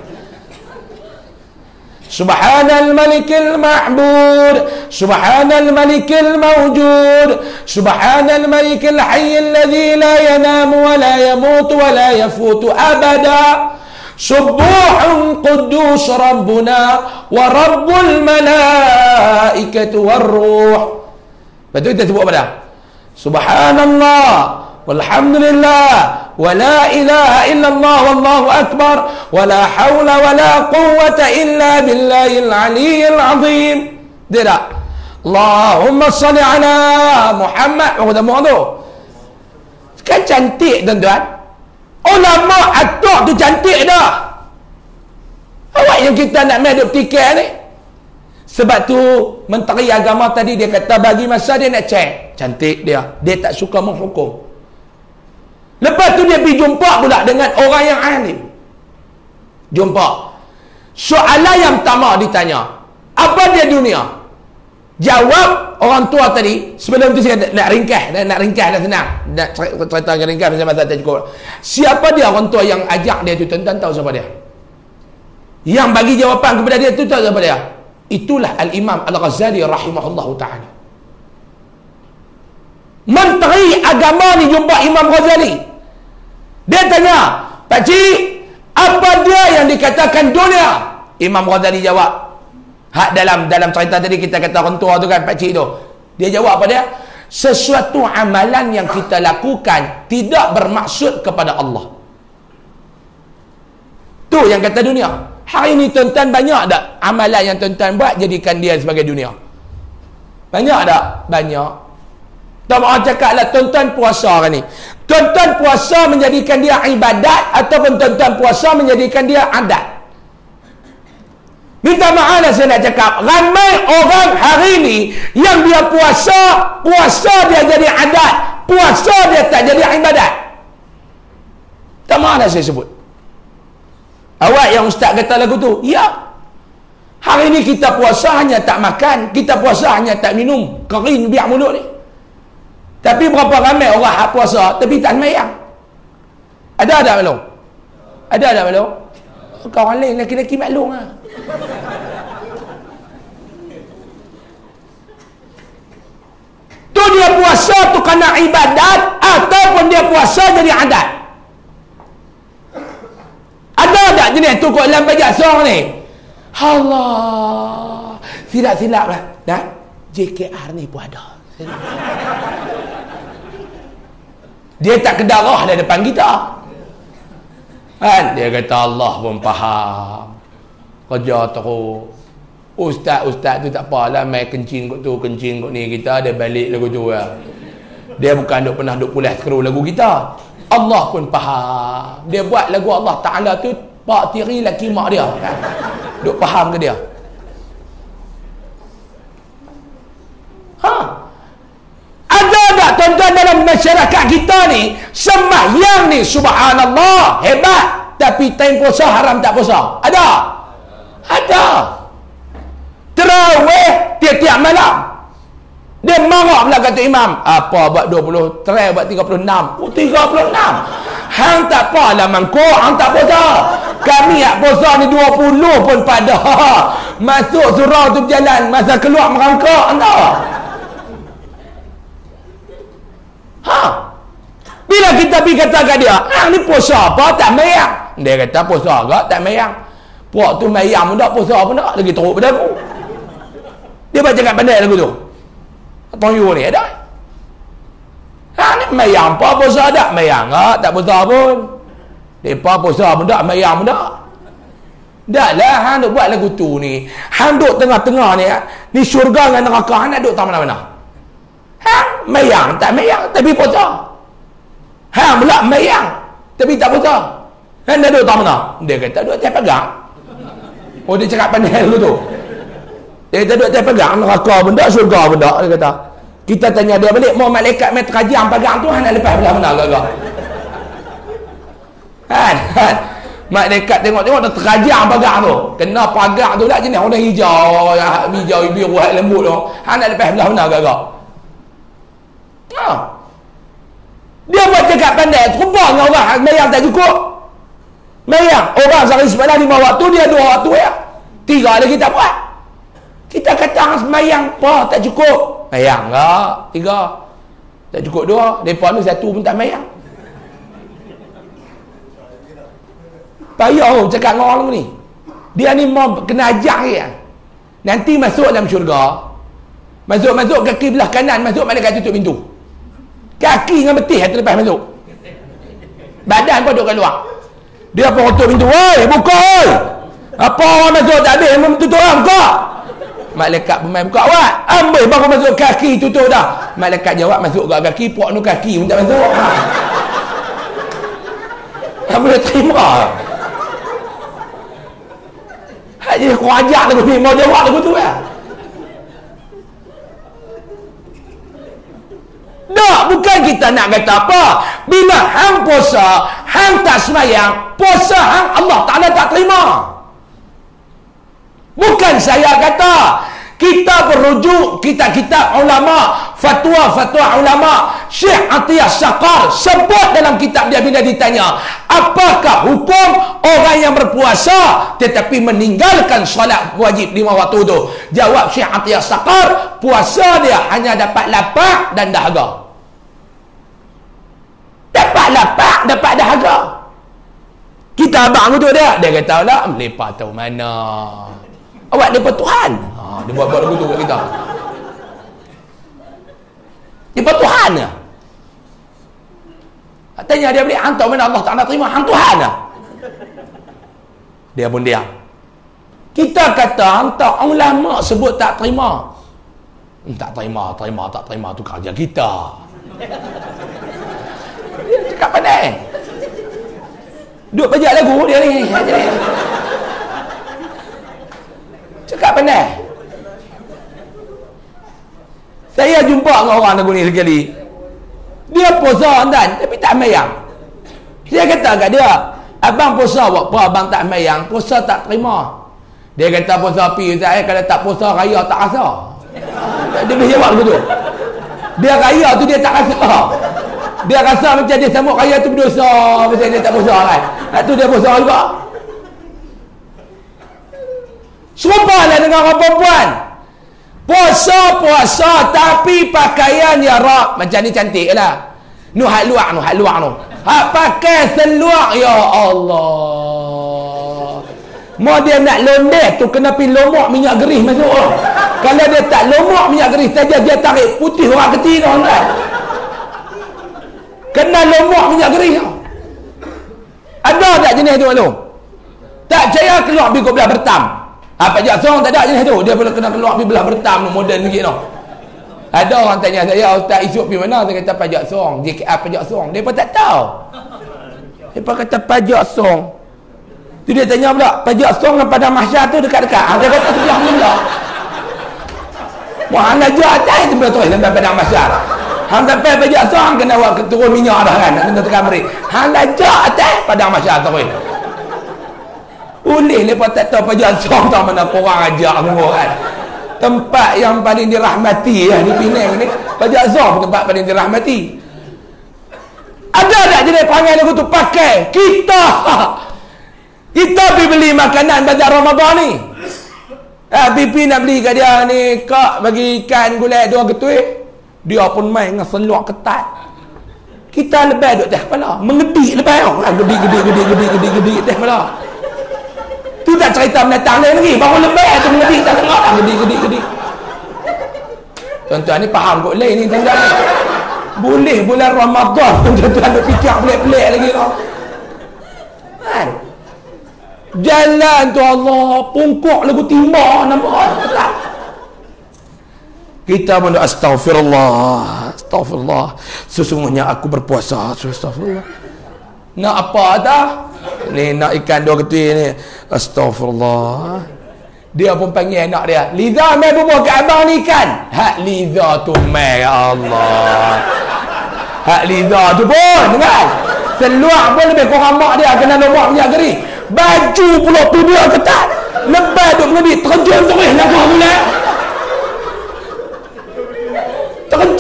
Subhanal malikil ma'bud Subhanal malikil mawjud Subhanal malikil hayyil ladhi la yanamu wa la yamutu wa la yafutu abada Subuhun qudus rabbuna wa rabbul malaikatu warruh Betul kita sebut apa dah? Subhanallah walhamdulillah. Wala ilaha illallah wallahu akbar. Wala hawla wala quwwata illa billahil aliyyil azim. Dia tak? Allahumma salli ala Muhammad. Oh dah tu. Kan cantik tuan-tuan. Ulama atok tu cantik dah. Awak yang kita nak main duk ni. Sebab tu menteri agama tadi dia kata bagi masa dia nak cek. Cantik dia. Dia tak suka menghukum. Lepas tu dia pergi jumpa pula dengan orang yang alim. Jumpa. Soalan yang pertama ditanya. Apa dia dunia? Jawab orang tua tadi sebelum tu saya nak ringkas nak, nak ringkas dah senang. Nak cerita ringkas macam masa tak cukup. Siapa dia orang tua yang ajak dia tu tuan-tuan tahu siapa dia? Yang bagi jawapan kepada dia tu tahu siapa dia? Itulah Al-Imam Al-Ghazali rahimahullahu taala. Menteri agama ni jumpa Imam Ghazali. Dia tanya, Pak Cik, apa dia yang dikatakan dunia? Imam Ghazali jawab, Hak dalam dalam cerita tadi kita kata orang tua tu kan pak cik tu. Dia jawab apa dia? Sesuatu amalan yang kita lakukan tidak bermaksud kepada Allah. Tu yang kata dunia. Hari ni tuan-tuan banyak tak amalan yang tuan-tuan buat jadikan dia sebagai dunia? Banyak tak? Banyak. Tak mahu cakap lah tuan-tuan puasa kan ni. Tuan-tuan puasa menjadikan dia ibadat ataupun tuan-tuan puasa menjadikan dia adat. Minta maaf lah saya nak cakap. Ramai orang hari ni yang dia puasa, puasa dia jadi adat. Puasa dia tak jadi ibadat. Tak maaf lah saya sebut. Awak yang ustaz kata lagu tu. Ya. Hari ni kita puasa hanya tak makan. Kita puasa hanya tak minum. Kering biar mulut ni. Tapi berapa ramai orang hak puasa tapi tak semayang. Ada tak belum? Ada tak belum? Kawan lain lelaki-lelaki maklum lah. Tu dia puasa tu kena ibadat ataupun dia puasa jadi adat. Ada tak jenis tu kau dalam bajak seorang ni? Allah. Silap-silap lah. Dah? JKR ni pun ada. Dia tak kedarah dari depan kita. Kan? Dia kata Allah pun faham kerja terus ustaz-ustaz tu tak apalah main kencing kot tu kencing kot ni kita ada balik lagu tu ya. dia bukan duk pernah duk pulas kru lagu kita Allah pun faham dia buat lagu Allah Ta'ala tu pak tiri laki mak dia kan? duk faham ke dia ha ada tak tuan-tuan dalam masyarakat kita ni sembahyang ni subhanallah hebat tapi time puasa haram tak puasa ada ada. Terawih tiap-tiap malam. Dia marah pula kata imam. Apa buat 20? Terawih buat 36. Oh 36. Hang tak apa lah mangkuk. Hang tak puasa. Kami yang puasa ni 20 pun pada. Masuk surau tu berjalan. Masa keluar merangkak. Anda. Ha? Bila kita pergi kata kat dia. Hang ni puasa apa? Tak mayang. Dia kata puasa agak tak mayang. Puak tu mayam pun tak, puasa pun tak, lagi teruk pada aku. Dia baca kat pandai lagu tu. Tong yu ni ada. Ha ni mayam apa puasa tak? Mayam tak, tak puasa pun. Depa puasa pun tak, mayam pun tak. Dah lah, hang duk buat lagu tu ni. Hang duk tengah-tengah ni, ni syurga dengan neraka, hang nak duk tak mana-mana. Hang mayang, tak mayang, tapi puasa. Hang pula mayang, tapi tak puasa. Hang nak duk tak mana? Dia kata, duk tiap pegang. Oh dia cakap pandai dulu tu. Dia kata duk atas pegang neraka benda syurga benda dia kata. Kita tanya dia balik mau malaikat mai terajam pegang tu nak lepas belah mana agak-agak. Kan? kan? Malaikat tengok-tengok dah terajam pegang tu. Kena pagar tu lah jenis warna hijau, hijau biru hak lembut tu. Han nak lepas belah mana agak-agak. Ha. Dia buat cakap pandai, serupa dengan orang yang tak cukup. Mayang orang sehari semalam lima waktu dia dua waktu ya. Tiga lagi tak buat. Kita kata semayang apa tak cukup. Mayang enggak. Tiga. Tak cukup dua. Mereka ni satu pun tak mayang. Payah cakap dengan orang ni. Dia ni mau kena ajak ya. Nanti masuk dalam syurga. Masuk-masuk kaki belah kanan. Masuk malaikat tutup pintu. Kaki dengan betih terlepas masuk. Badan pun duduk kat luar. Dia apa tutup pintu? Woi, buka oi. Apa orang masuk tak habis memang tutup orang buka. Malaikat pemain buka awak. Ambil baru masuk kaki tutup dah. Malaikat jawab masuk ke kaki, puak nu kaki pun tak masuk. Ha. Tak boleh terima. Haji kau ajak lagu ni, mau jawab lagu tu ya. Tak, bukan kita nak kata apa. Bila hang puasa, hang tak semayang, puasa hang Allah Ta'ala tak terima. Bukan saya kata. Kita berujuk kitab-kitab ulama, fatwa-fatwa ulama. Syekh Atiyah Syakar sebut dalam kitab dia bila ditanya, apakah hukum orang yang berpuasa tetapi meninggalkan solat wajib lima waktu itu? Jawab Syekh Atiyah Syakar, puasa dia hanya dapat lapak dan dahaga. Dapat lapak, dapat dahaga. Kita abang tu dia. Dia kata lah, melepas tahu mana. Awak lepas Tuhan. Ha, dia buat-buat lagu tu kat kita. Lepas Tuhan lah. Tanya dia beli hantar mana Allah tak nak terima. Hang Tuhan lah. Dia pun diam. Kita kata hantar ulama sebut tak terima. Hmm, tak terima, terima, tak terima. tu kerja kita. Cakap pandai. Duk bajak lagu dia ni. Cakap pandai. Saya jumpa dengan orang lagu ni sekali. Dia puasa dan tapi tak mayang. Saya kata kat dia, abang puasa buat apa abang tak mayang? Puasa tak terima. Dia kata puasa api Ustaz eh kalau tak puasa raya tak rasa. Dia boleh jawab begitu. Dia raya tu dia tak rasa. Dia rasa macam dia sambut raya tu berdosa macam dia tak puasa kan. Itu dia puasa juga. Serupalah dengan orang perempuan. Puasa-puasa tapi pakaian ya rak. Macam ni cantik lah. Nu hak luak nu, hak luak nu. Hak pakai seluak ya Allah. Mau dia nak londeh tu kena pergi lomok minyak gerih masuk. Kalau dia tak lomok minyak gerih saja dia tarik putih orang tu kan. Kena lomok minyak gerih tu. Ada tak jenis tu maklum? Tak percaya keluar pergi belah bertam. Apa je seorang tak ada jenis tu. Dia boleh kena keluar pergi belah bertam tu moden sikit tu. Ada orang tanya saya, Ustaz Isyuk pergi mana? Saya kata pajak song. JKR pajak song. Dia pun tak tahu. Dia pun kata pajak song. Tu dia tanya pula, pajak song dengan padang mahsyar tu dekat-dekat. Ha, dia kata sebelah pula. Wah, anda jual atas tu betul sampai padang mahsyar. Hang sampai pajak song kena buat turun minyak dah kan. Kena tekan beri. Hang jual atas padang mahsyar tu. Boleh lepas tak tahu pajak song tahu mana korang ajak semua kan. Tempat yang paling dirahmati ya, di Penang ni. Pajak Zah tempat paling dirahmati. Ada tak jenis panggil lagu tu? Pakai. Kita. Kita pergi beli makanan pada Ramadan ni. Ha, pipi nak beli kat dia ni kak bagi ikan gulai dua ketui dia pun main dengan seluar ketat kita lebih duduk teh kepala mengedik lebih ha, gedik gedik gedik gedik gedik gedik teh kepala Tu tak cerita mendatang lain lagi. Baru lebih tu mengedik tak tengok. Ah, gedik, gedik, gedik. Tuan-tuan ni faham kot lain ni tuan-tuan ni. Boleh bulan Ramadan tuan-tuan ada fikir pelik-pelik lagi tau. Kan? Jalan tu Allah pungkuk lagu timah nampak tak? Kita pun astagfirullah. Astagfirullah. Sesungguhnya aku berpuasa. Astagfirullah. Nak apa dah? Ni nak ikan dua ketui ni. Astaghfirullah. Dia pun panggil anak dia. Liza mai bubuh kat abang ni ikan. Hak Liza tu mai ya Allah. Hak Liza tu pun dengar. Seluak pun lebih kurang mak dia kena nombor minyak geri. Baju pula tu dia ketat. Lepas duk mengedik terjun terus lah kau mula.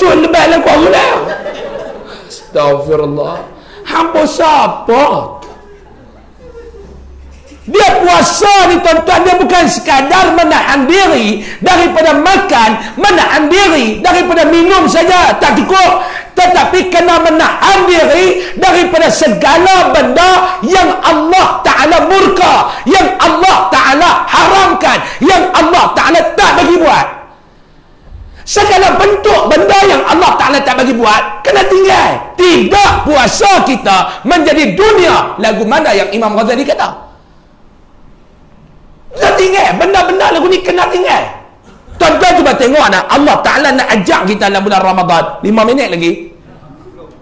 Terjun lebat lah kau mula. Astaghfirullah. Hampa siapa? Dia puasa ni tuan-tuan dia bukan sekadar menahan diri daripada makan, menahan diri daripada minum saja tak cukup tetapi kena menahan diri daripada segala benda yang Allah Ta'ala murka yang Allah Ta'ala haramkan yang Allah Ta'ala tak bagi buat segala bentuk benda yang Allah Ta'ala tak bagi buat kena tinggal. Tidak puasa kita menjadi dunia. Lagu mana yang Imam Ghazali kata? Kena tinggal. Benda-benda lagu ni kena tinggal. Tuan-tuan cuba tengok nak Allah Ta'ala nak ajak kita dalam bulan Ramadan. 5 minit lagi.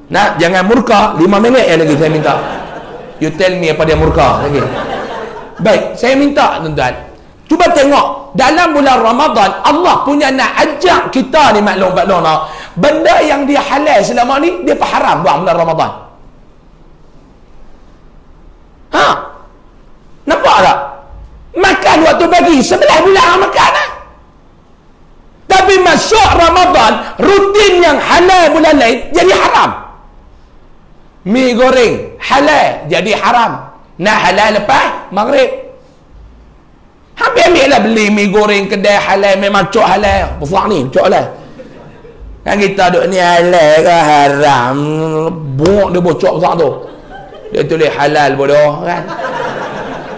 Nak? Jangan murka. 5 minit yang lagi saya minta. You tell me apa dia murka lagi. Baik saya minta tuan-tuan cuba tengok dalam bulan Ramadan Allah punya nak ajak kita ni maklum-maklum benda yang dia halal selama ni dia haram buat bulan Ramadan. Ha? Nampak tak? Makan waktu pagi sebelah bulan makan lah. tapi masuk Ramadan rutin yang halal bulan lain jadi haram. Mi goreng halal jadi haram. Nak halal lepas maghrib hampir ambil lah beli mi goreng kedai halal memang cok halal. Besar ni cok halal kan kita duk ni halal ke haram. Buak dia bocok besar tu. Dia tulis halal bodoh kan.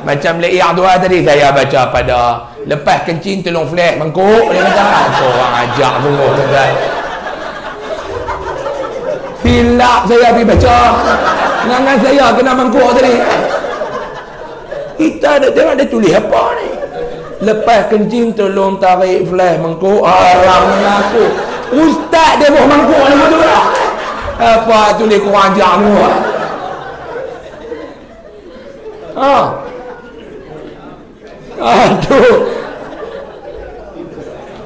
Macam le'iyah tu lah tadi saya baca pada lepas kencing tolong flash mangkuk dia kata apa orang ajak sungguh tuan silap saya pergi baca. Dengan saya kena mangkuk tadi. Kita ada tengok dia tulis apa ni lepas kencing tolong tarik flash mangkuk. Haram aku ustaz dia buah mangkuk ni betul tak? Apa tulis kurang ajak semua? Ha. Aduh.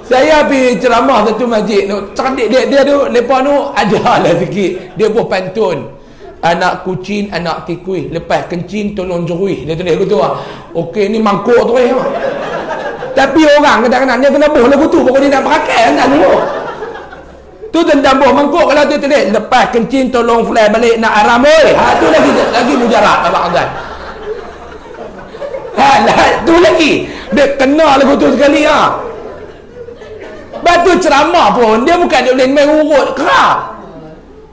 Saya pergi ceramah satu masjid. Tu cantik dia dia tu lepas tu ada lah sikit. Dia buat pantun. Anak kucing anak tikui lepas kencing tolong jerui dia tulis gitu lah okey ni mangkuk tu eh tapi orang kadang-kadang dia kena buh lagu tu pokok dia nak pakai kan dulu tu tentang buh mangkuk kalau tu tulis lepas kencing tolong fly balik nak aram oi ha tu lagi lagi mujarab abang Azan ha lah, tu lagi dia kena lagu tu sekali ha Batu ceramah pun dia bukan dia boleh main urut kerap.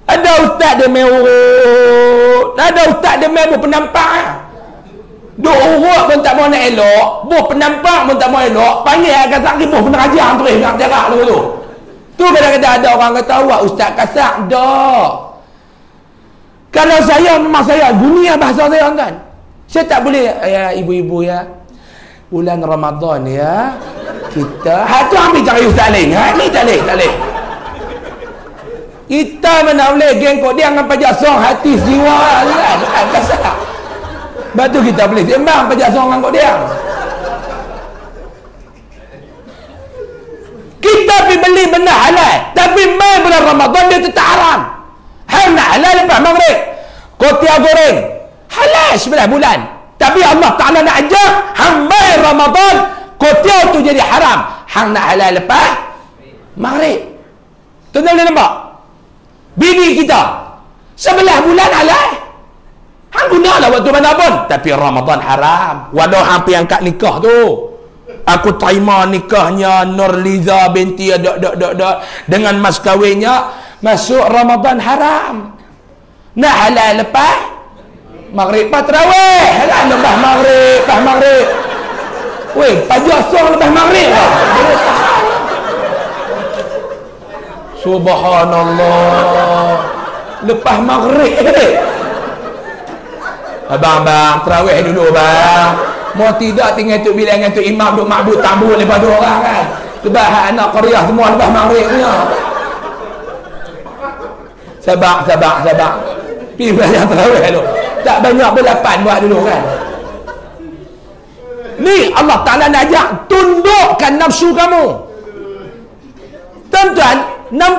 Ada ustaz dia main urut. Ada ustaz dia main penampak. Ha? Duk urut pun tak mau nak elok. Buh penampak pun tak mau elok. Panggil agak sakit buh peneraja tu eh. Nak jarak dulu tu. Tu kadang-kadang ada orang kata awak ustaz kasak. Tak. Kalau saya memang saya dunia bahasa saya kan. Saya tak boleh ya ibu-ibu ya. Bulan Ramadan ya kita ha tu ambil cari ustaz lain ha ni tak boleh tak boleh kita mana boleh geng kok dia dengan pajak song hati jiwa kan kan kasar batu kita boleh sembang pajak dengan kok dia. Kita pergi beli benda halal tapi main bulan Ramadan dia tetap haram. Hal nak halal lepas maghrib. Kotia goreng halal sebelah bulan. Tapi Allah Ta'ala nak ajak hamba Ramadan kotiau tu jadi haram. Hang nak halal lepas maghrib. Tuan-tuan nampak? Bini kita sebelah bulan halal hang guna lah waktu mana pun. Tapi Ramadan haram. Waduh hampir angkat nikah tu. Aku terima nikahnya Nur Liza binti dok dok dok dok. Dengan mas kawinnya masuk Ramadan haram. Nak halal lepas? Maghrib pas terawih. Halal lepas maghrib pas maghrib. Weh, pajak song lepas maghrib lah. Subhanallah. Lepas maghrib eh. Abang, abang, terawih dulu bang. Mau tidak tinggal tu bilang dengan tu imam duk mabut tambul lepas dua orang kan. Sebab anak Korea semua lepas maghrib punya. Sabar, sabar, sabar. Pergi belajar terawih dulu. Tak banyak belapan buat dulu kan. Ni Allah Ta'ala nak ajak tundukkan nafsu kamu. Tuan-tuan,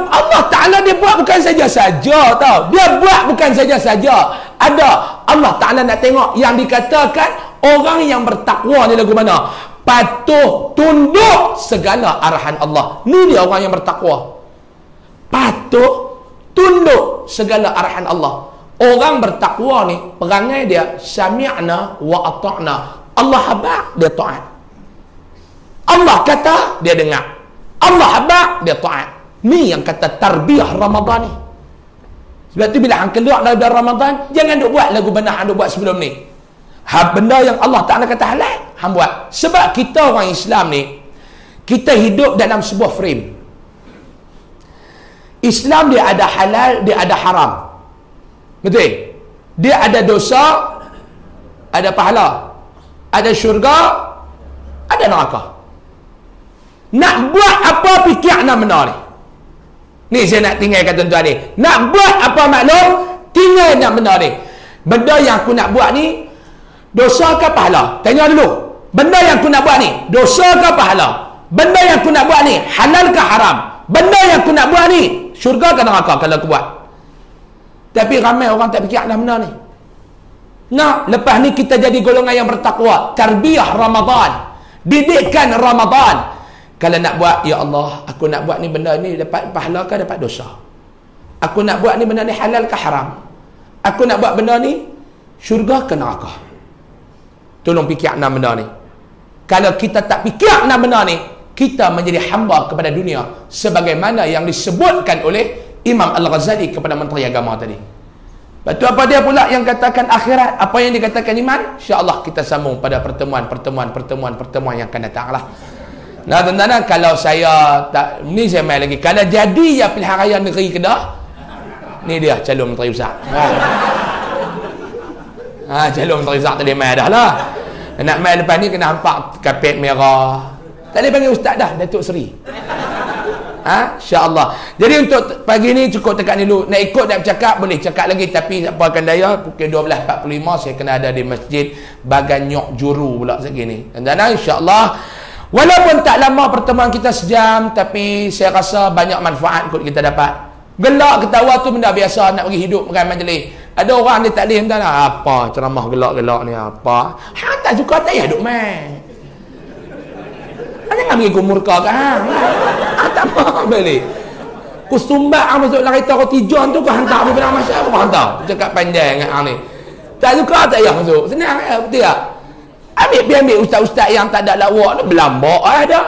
Allah Ta'ala dia buat bukan saja-saja tau. Dia buat bukan saja-saja. Ada Allah Ta'ala nak tengok yang dikatakan orang yang bertakwa ni lagu mana? Patuh tunduk segala arahan Allah. Ni dia orang yang bertakwa. Patuh tunduk segala arahan Allah. Orang bertakwa ni perangai dia sami'na wa ata'na Allah habak dia taat Allah kata dia dengar Allah habak dia taat ni yang kata tarbiyah Ramadan ni sebab tu bila hang keluar dari Ramadan jangan duk buat lagu benar hang duk buat sebelum ni. Ha, benda yang Allah Ta'ala kata halal hang buat. Sebab kita orang Islam ni kita hidup dalam sebuah frame. Islam dia ada halal dia ada haram. Betul? Dia ada dosa ada pahala. Ada syurga ada neraka. Nak buat apa fikir nak ni ni saya nak tinggalkan tuan-tuan ni. Nak buat apa maklum? Tinggal nak benda ni. Benda yang aku nak buat ni dosa ke pahala? Tanya dulu. Benda yang aku nak buat ni dosa ke pahala? Benda yang aku nak buat ni halal ke haram? Benda yang aku nak buat ni syurga ke neraka kalau aku buat? Tapi ramai orang tak fikir nak benda ni. Nah, lepas ni kita jadi golongan yang bertakwa. Tarbiyah Ramadan. Didikan Ramadan. Kalau nak buat, ya Allah, aku nak buat ni benda ni dapat pahala ke dapat dosa? Aku nak buat ni benda ni halal ke haram? Aku nak buat benda ni syurga ke neraka? Tolong fikir enam benda ni. Kalau kita tak fikir enam benda ni, kita menjadi hamba kepada dunia sebagaimana yang disebutkan oleh Imam Al-Ghazali kepada Menteri Agama tadi. Betul apa dia pula yang katakan akhirat? Apa yang dikatakan iman? InsyaAllah kita sambung pada pertemuan, pertemuan, pertemuan, pertemuan yang akan datang lah. Nah tuan-tuan kalau saya tak ni saya main lagi. Kalau jadi ya pilihan raya negeri Kedah. Ni dia calon menteri besar. Ha. ha calon menteri besar tadi main dah lah. Nak main depan ni kena nampak kapet merah. Tak boleh panggil ustaz dah, Datuk Seri. Ha? InsyaAllah. Jadi untuk pagi ni cukup tekan dulu. Nak ikut nak bercakap, boleh cakap lagi. Tapi apa akan daya, pukul 12.45 saya kena ada di masjid Baganyok Juru pula segini. Dan dan insyaAllah. Walaupun tak lama pertemuan kita sejam, tapi saya rasa banyak manfaat kot kita dapat. Gelak ketawa tu benda biasa nak bagi hidup makan majlis. Ada orang ni tak boleh lah. Apa ceramah gelak-gelak ni apa. Hang tak suka tak payah duk main. Jangan bagi aku murka kan. Ha, tak apa boleh. Ku sumbat hang masuk dalam kereta roti john tu ku hantar pergi pada masyarakat ku hantar. Cakap panjang dengan hang ni. Tak suka tak payah masuk. Senang eh, betul tak? Ambil pergi ambil ustaz-ustaz yang tak ada lawak tu belambak ada.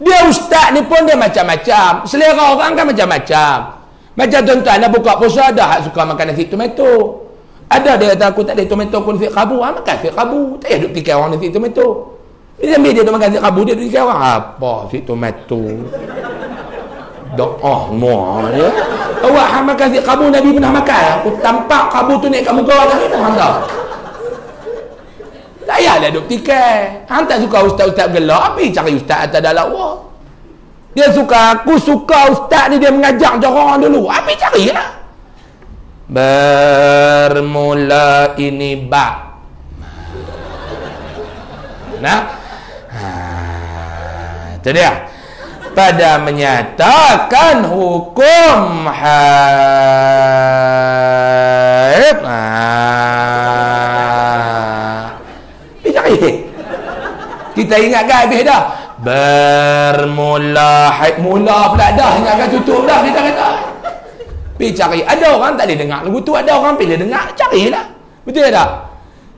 Dia ustaz ni pun dia macam-macam. Selera orang kan macam-macam. Macam tuan-tuan nak buka puasa ada hak suka makan nasi tomato. Ada dia kata aku tak ada tomato pun nasi kabu. Ha, makan nasi kabu. Tak payah duduk fikir orang nasi tomato. Dia ambil dia makan nasi kabu dia duduk fikir orang. Apa nasi tomato? Dok oh muah dia. Awak hang makan nasi kabu Nabi pernah makan. Aku tampak kabu tu naik kat muka pun hantar. Tak payahlah duk tikai. Hang tak suka ustaz-ustaz gelak. Apa cari ustaz atas dalam? Dia suka, aku suka ustaz ni dia mengajar orang dulu. Apa cari lah? Bermula ini bak. Nah. Ha, itu dia. Pada menyatakan hukum haib. Kita ingat kan habis dah. Bermula haid mula pula dah ingatkan tutup dah kita kata. Pi cari. Ada orang tak boleh dengar lagu tu, ada orang pilih dengar, carilah. Betul tak?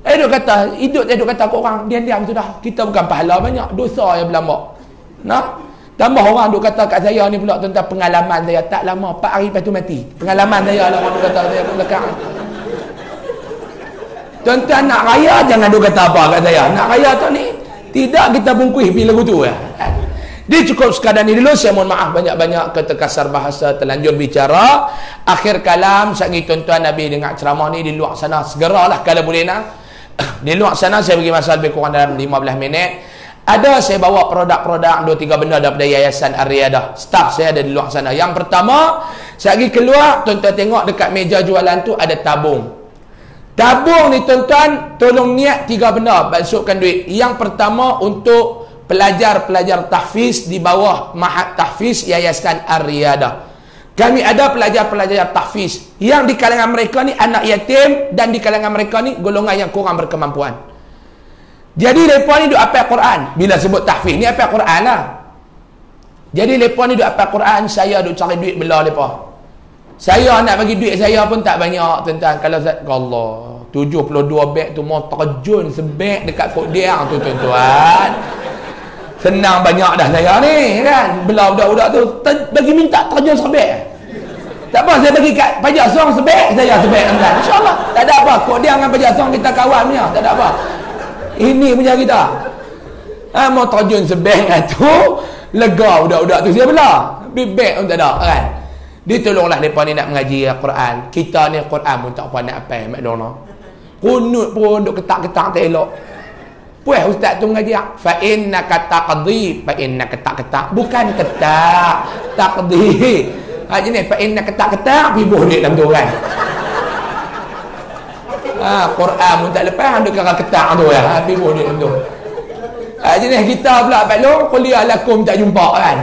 Eh duk kata, hidup dia duk kata kau orang diam-diam tu dah. Kita bukan pahala banyak, dosa yang berlambak. Nah, tambah orang duk kata kat saya ni pula tentang pengalaman saya tak lama, 4 hari lepas tu mati. Pengalaman saya lah orang duk kata saya pun belakang. Tuan-tuan nak raya jangan duk kata apa kat saya. Nak raya tu ni tidak kita bungkus pergi lagu tu ya. Dia cukup sekadar ni dulu saya mohon maaf banyak-banyak keterkasar bahasa terlanjur bicara. Akhir kalam sagi tuan-tuan Nabi dengar ceramah ni di luar sana segeralah kalau boleh nak. Di luar sana saya bagi masa lebih kurang dalam 15 minit. Ada saya bawa produk-produk dua tiga benda daripada Yayasan Ariadah. Staff saya ada di luar sana. Yang pertama, saya pergi keluar, tuan-tuan tengok dekat meja jualan tu ada tabung. Tabung ni tuan-tuan Tolong niat tiga benda Masukkan duit. Yang pertama untuk Pelajar-pelajar tahfiz Di bawah Mahat Tahfiz Yayasan Ar-Riyadah. Kami ada pelajar-pelajar tahfiz. Yang di kalangan mereka ni Anak yatim Dan di kalangan mereka ni Golongan yang kurang berkemampuan. Jadi mereka ni duk apa Quran. Bila sebut tahfiz Ni apa Quran lah. Jadi mereka ni duk apa Quran Saya duk cari duit bela mereka saya nak bagi duit saya pun tak banyak tuan-tuan. Kalau saya Allah 72 beg tu mau terjun sebeg dekat kod dia tu tuan-tuan. Senang banyak dah saya ni kan. Belah budak-budak tu bagi minta terjun sebeg. Tak apa saya bagi kat pajak song sebeg saya sebeg tuan. Insya-Allah tak ada apa. Kod dia dengan pajak song kita kawan punya. Tak ada apa. Ini punya kita. Ha, mau terjun sebeg tu lega budak-budak tu saya belah. Bibek pun tak ada kan. Dia tolonglah mereka ni nak mengaji Al-Quran. Kita ni Al-Quran pun tak apa nak apa. McDonald. Kunut pun duk ketak-ketak tak elok. Puas ustaz tu mengaji. Fa inna kata. Fa inna ketak-ketak. Bukan ketak. Taqdi. Ha jenis fa inna ketak-ketak. Pibuh dia dalam tu kan. Ha, Quran pun tak lepas. Ada kata ketak tu ya. Ha, pibuh dia dalam tu. Ha jenis kita pula Pak Long. Kuliah lakum tak jumpa kan.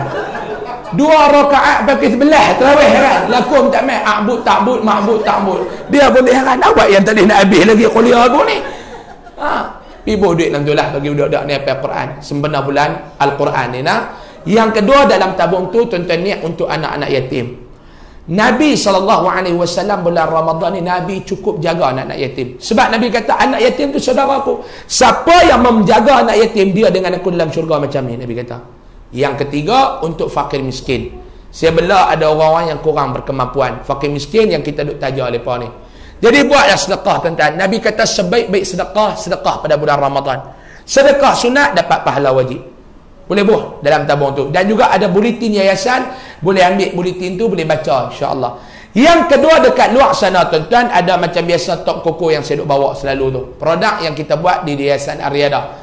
Dua rakaat bagi sebelah terawih kan? Lakum tak mai abud takbud ma'bud takbud. Dia boleh heran awak yang tadi nak habis lagi kuliah aku ni? Ha. Ibu duit dalam tu lah bagi budak-budak ni apa Quran sempena bulan Al-Quran ni nah yang kedua dalam tabung tu tuan-tuan niat untuk anak-anak yatim. Nabi SAW bulan Ramadan ni Nabi cukup jaga anak-anak yatim. Sebab Nabi kata anak yatim tu saudara aku. Siapa yang menjaga anak yatim dia dengan aku dalam syurga macam ni Nabi kata yang ketiga untuk fakir miskin. Saya bela ada orang-orang yang kurang berkemampuan. Fakir miskin yang kita duk tajar mereka ni. Jadi buatlah sedekah tuan-tuan. Nabi kata sebaik-baik sedekah sedekah pada bulan Ramadan. Sedekah sunat dapat pahala wajib. Boleh buh dalam tabung tu. Dan juga ada buletin yayasan. Boleh ambil buletin tu boleh baca insya-Allah. Yang kedua dekat luar sana tuan-tuan ada macam biasa top koko yang saya duk bawa selalu tu. Produk yang kita buat di yayasan Ariada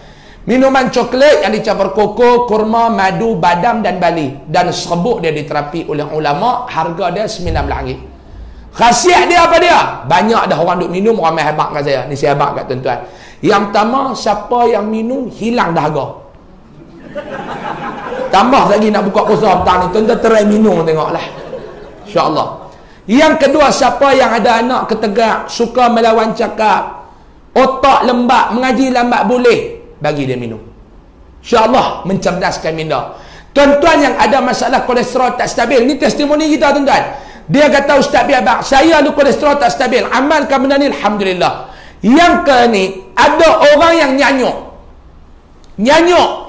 minuman coklat yang dicampur koko kurma madu badam dan bali dan serbuk dia diterapi oleh ulama harga dia RM9 khasiat dia apa dia banyak dah orang duk minum ramai hebat kat saya ni saya hebat kat tuan-tuan yang pertama siapa yang minum hilang dahaga Tambah lagi nak buka puasa petang ni. Tuan-tuan terai minum tengoklah. InsyaAllah. Yang kedua, siapa yang ada anak ketegak, suka melawan cakap, otak lembat, mengaji lambat boleh, bagi dia minum. InsyaAllah, mencerdaskan minda. Tuan-tuan yang ada masalah kolesterol tak stabil, ni testimoni kita tuan-tuan. Dia kata, Ustaz Biabak, saya ada kolesterol tak stabil. Amalkan benda ni, Alhamdulillah. Yang ke ni, ada orang yang nyanyuk. Nyanyuk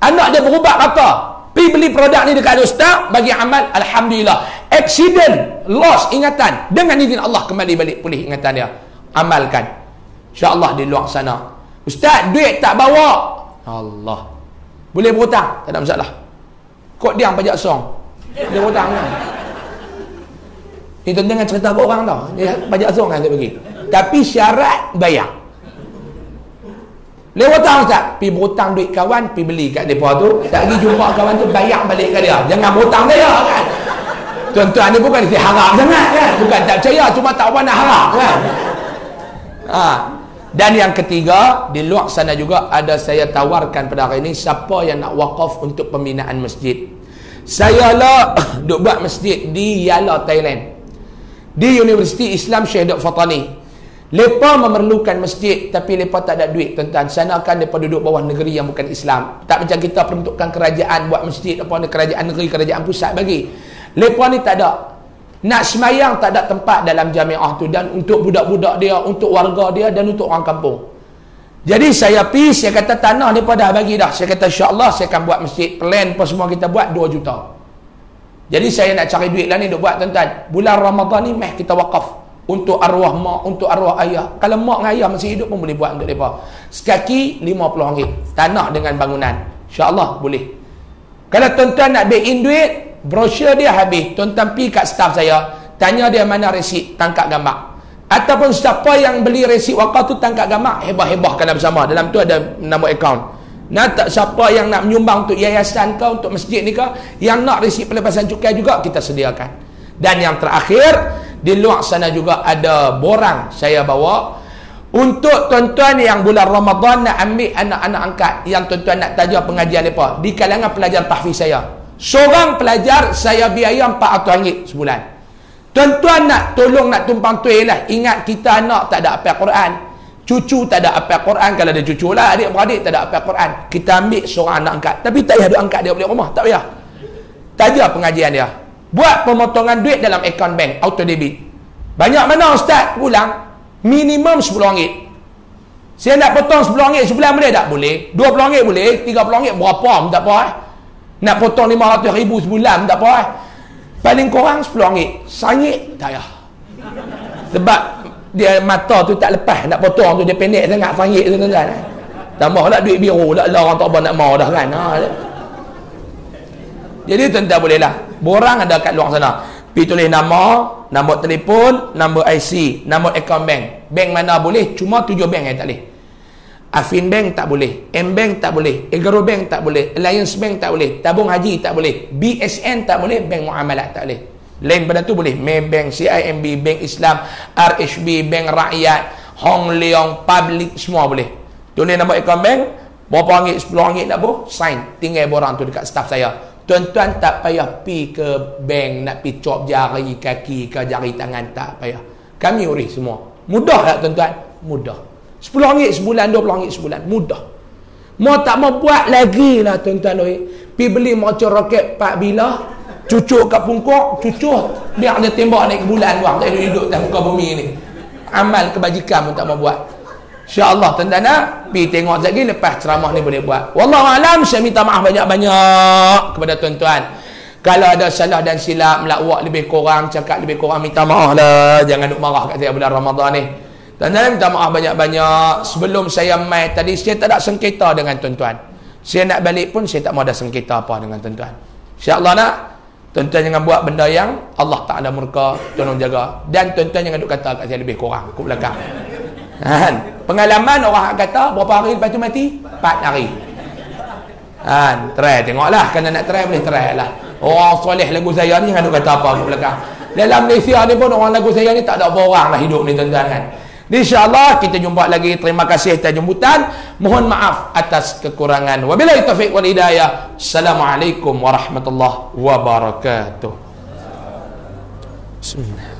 anak dia berubat kata pergi beli produk ni dekat ustaz bagi amal Alhamdulillah accident loss ingatan dengan izin Allah kembali balik pulih ingatan dia amalkan insyaAllah di luar sana ustaz duit tak bawa Allah boleh berhutang tak ada masalah kok dia pajak song dia berhutang kan ni tuan dengan cerita ke orang tau dia pajak song kan dia bagi tapi syarat bayar Lewat tahun tak? Pergi berhutang duit kawan, pergi beli kat mereka tu. Tak lagi jumpa kawan tu, bayar balik kat dia. Jangan berhutang dia kan? Tuan-tuan ni bukan dia harap sangat kan? Bukan tak percaya, cuma tak apa nak harap kan? Ha. Dan yang ketiga, di luar sana juga ada saya tawarkan pada hari ini, siapa yang nak wakaf untuk pembinaan masjid. Saya lah duk buat masjid di Yala, Thailand. Di Universiti Islam Syekh Dr. Fatani. Lepa memerlukan masjid tapi lepa tak ada duit tuan-tuan. Sana kan depa duduk bawah negeri yang bukan Islam. Tak macam kita peruntukkan kerajaan buat masjid apa ni kerajaan negeri, kerajaan pusat bagi. Lepa ni tak ada. Nak semayang tak ada tempat dalam jamiah tu dan untuk budak-budak dia, untuk warga dia dan untuk orang kampung. Jadi saya pi, saya kata tanah depa dah bagi dah. Saya kata insya-Allah saya akan buat masjid. Plan apa semua kita buat 2 juta. Jadi saya nak cari duit lah ni duk buat tuan-tuan. Bulan Ramadan ni meh kita wakaf untuk arwah mak, untuk arwah ayah. Kalau mak dengan ayah masih hidup pun boleh buat untuk mereka. Sekaki RM50. Tanah dengan bangunan. InsyaAllah boleh. Kalau tuan-tuan nak back in duit, brosur dia habis. Tuan-tuan pergi kat staff saya, tanya dia mana resit, tangkap gambar. Ataupun siapa yang beli resit wakaf tu tangkap gambar, hebah-hebahkan bersama. Dalam tu ada nama akaun. Nah, tak siapa yang nak menyumbang untuk yayasan kau, untuk masjid ni kau, yang nak resit pelepasan cukai juga, kita sediakan. Dan yang terakhir, di luar sana juga ada borang saya bawa untuk tuan-tuan yang bulan Ramadan nak ambil anak-anak angkat yang tuan-tuan nak tajar pengajian mereka di kalangan pelajar tahfiz saya seorang pelajar saya biaya RM400 sebulan. Tuan-tuan nak tolong nak tumpang tuai lah. Ingat kita anak tak ada apa Quran. Cucu tak ada apa Quran. Kalau ada cucu lah adik-beradik tak ada apa Quran. Kita ambil seorang anak angkat. Tapi tak payah angkat dia balik rumah. Tak payah. Tajar pengajian dia. Buat pemotongan duit dalam akaun bank auto debit. Banyak mana ustaz? Pulang minimum RM10 saya nak potong RM10 sebulan boleh tak? boleh. RM20 boleh. RM30 berapa? Pun tak apa eh? Nak potong RM500,000 sebulan tak apa eh? paling kurang RM10 sangit. Tak ya sebab dia mata tu tak lepas. Nak potong tu dia pendek sangat sangit tu kan tambah lah duit biru lah orang tak apa nak mau dah kan? Ha. jadi tuan-tuan boleh lah borang ada kat luar sana. Pergi tulis nama nombor telefon nombor IC nombor account bank. Bank mana boleh? Cuma tujuh bank yang tak boleh Afin Bank tak boleh M Bank tak boleh Egaro Bank tak boleh Alliance Bank tak boleh Tabung Haji tak boleh BSN tak boleh Bank Muamalat tak boleh lain pada tu boleh Maybank CIMB Bank Islam RHB Bank Rakyat Hong Leong Public semua boleh tulis nombor account bank berapa ringgit 10 ringgit tak apa sign tinggal borang tu dekat staff saya Tuan-tuan tak payah pi ke bank nak pi cop jari kaki ke jari tangan tak payah. Kami urus semua. Mudah tak tuan-tuan? Mudah. RM10 sebulan, RM20 sebulan. Mudah. Mau tak mau buat lagi lah tuan-tuan. Pi beli macam roket 4 bilah. Cucuk kat pungkuk. Cucuk. Biar dia tembak naik ke bulan. Wah, tak hidup dalam muka bumi ni. Amal kebajikan pun tak mau buat. InsyaAllah tuan-tuan nak pergi tengok lagi lepas ceramah ni boleh buat. Wallahualam saya minta maaf banyak-banyak kepada tuan-tuan. Kalau ada salah dan silap melawak lebih kurang, cakap lebih kurang minta maaf lah. Jangan duk marah kat saya bulan Ramadan ni. Tuan-tuan minta maaf banyak-banyak. Sebelum saya mai tadi saya tak ada sengketa dengan tuan-tuan. Saya nak balik pun saya tak mau ada sengketa apa dengan tuan-tuan. InsyaAllah nak Tuan-tuan jangan buat benda yang Allah Ta'ala murka Tolong jaga Dan tuan-tuan jangan duk kata kat saya lebih kurang Ke belakang Kan Pengalaman orang kata berapa hari lepas tu mati? 4 hari. Han, try tengoklah kena nak try boleh try lah. Orang soleh lagu saya ni jangan kata apa kat belakang. Dalam Malaysia ni pun orang lagu saya ni tak ada apa orang lah hidup ni tuan-tuan kan. InsyaAllah kita jumpa lagi. Terima kasih atas jemputan. Mohon maaf atas kekurangan. Wabillahi taufiq wal hidayah. Assalamualaikum warahmatullahi wabarakatuh. Bismillah.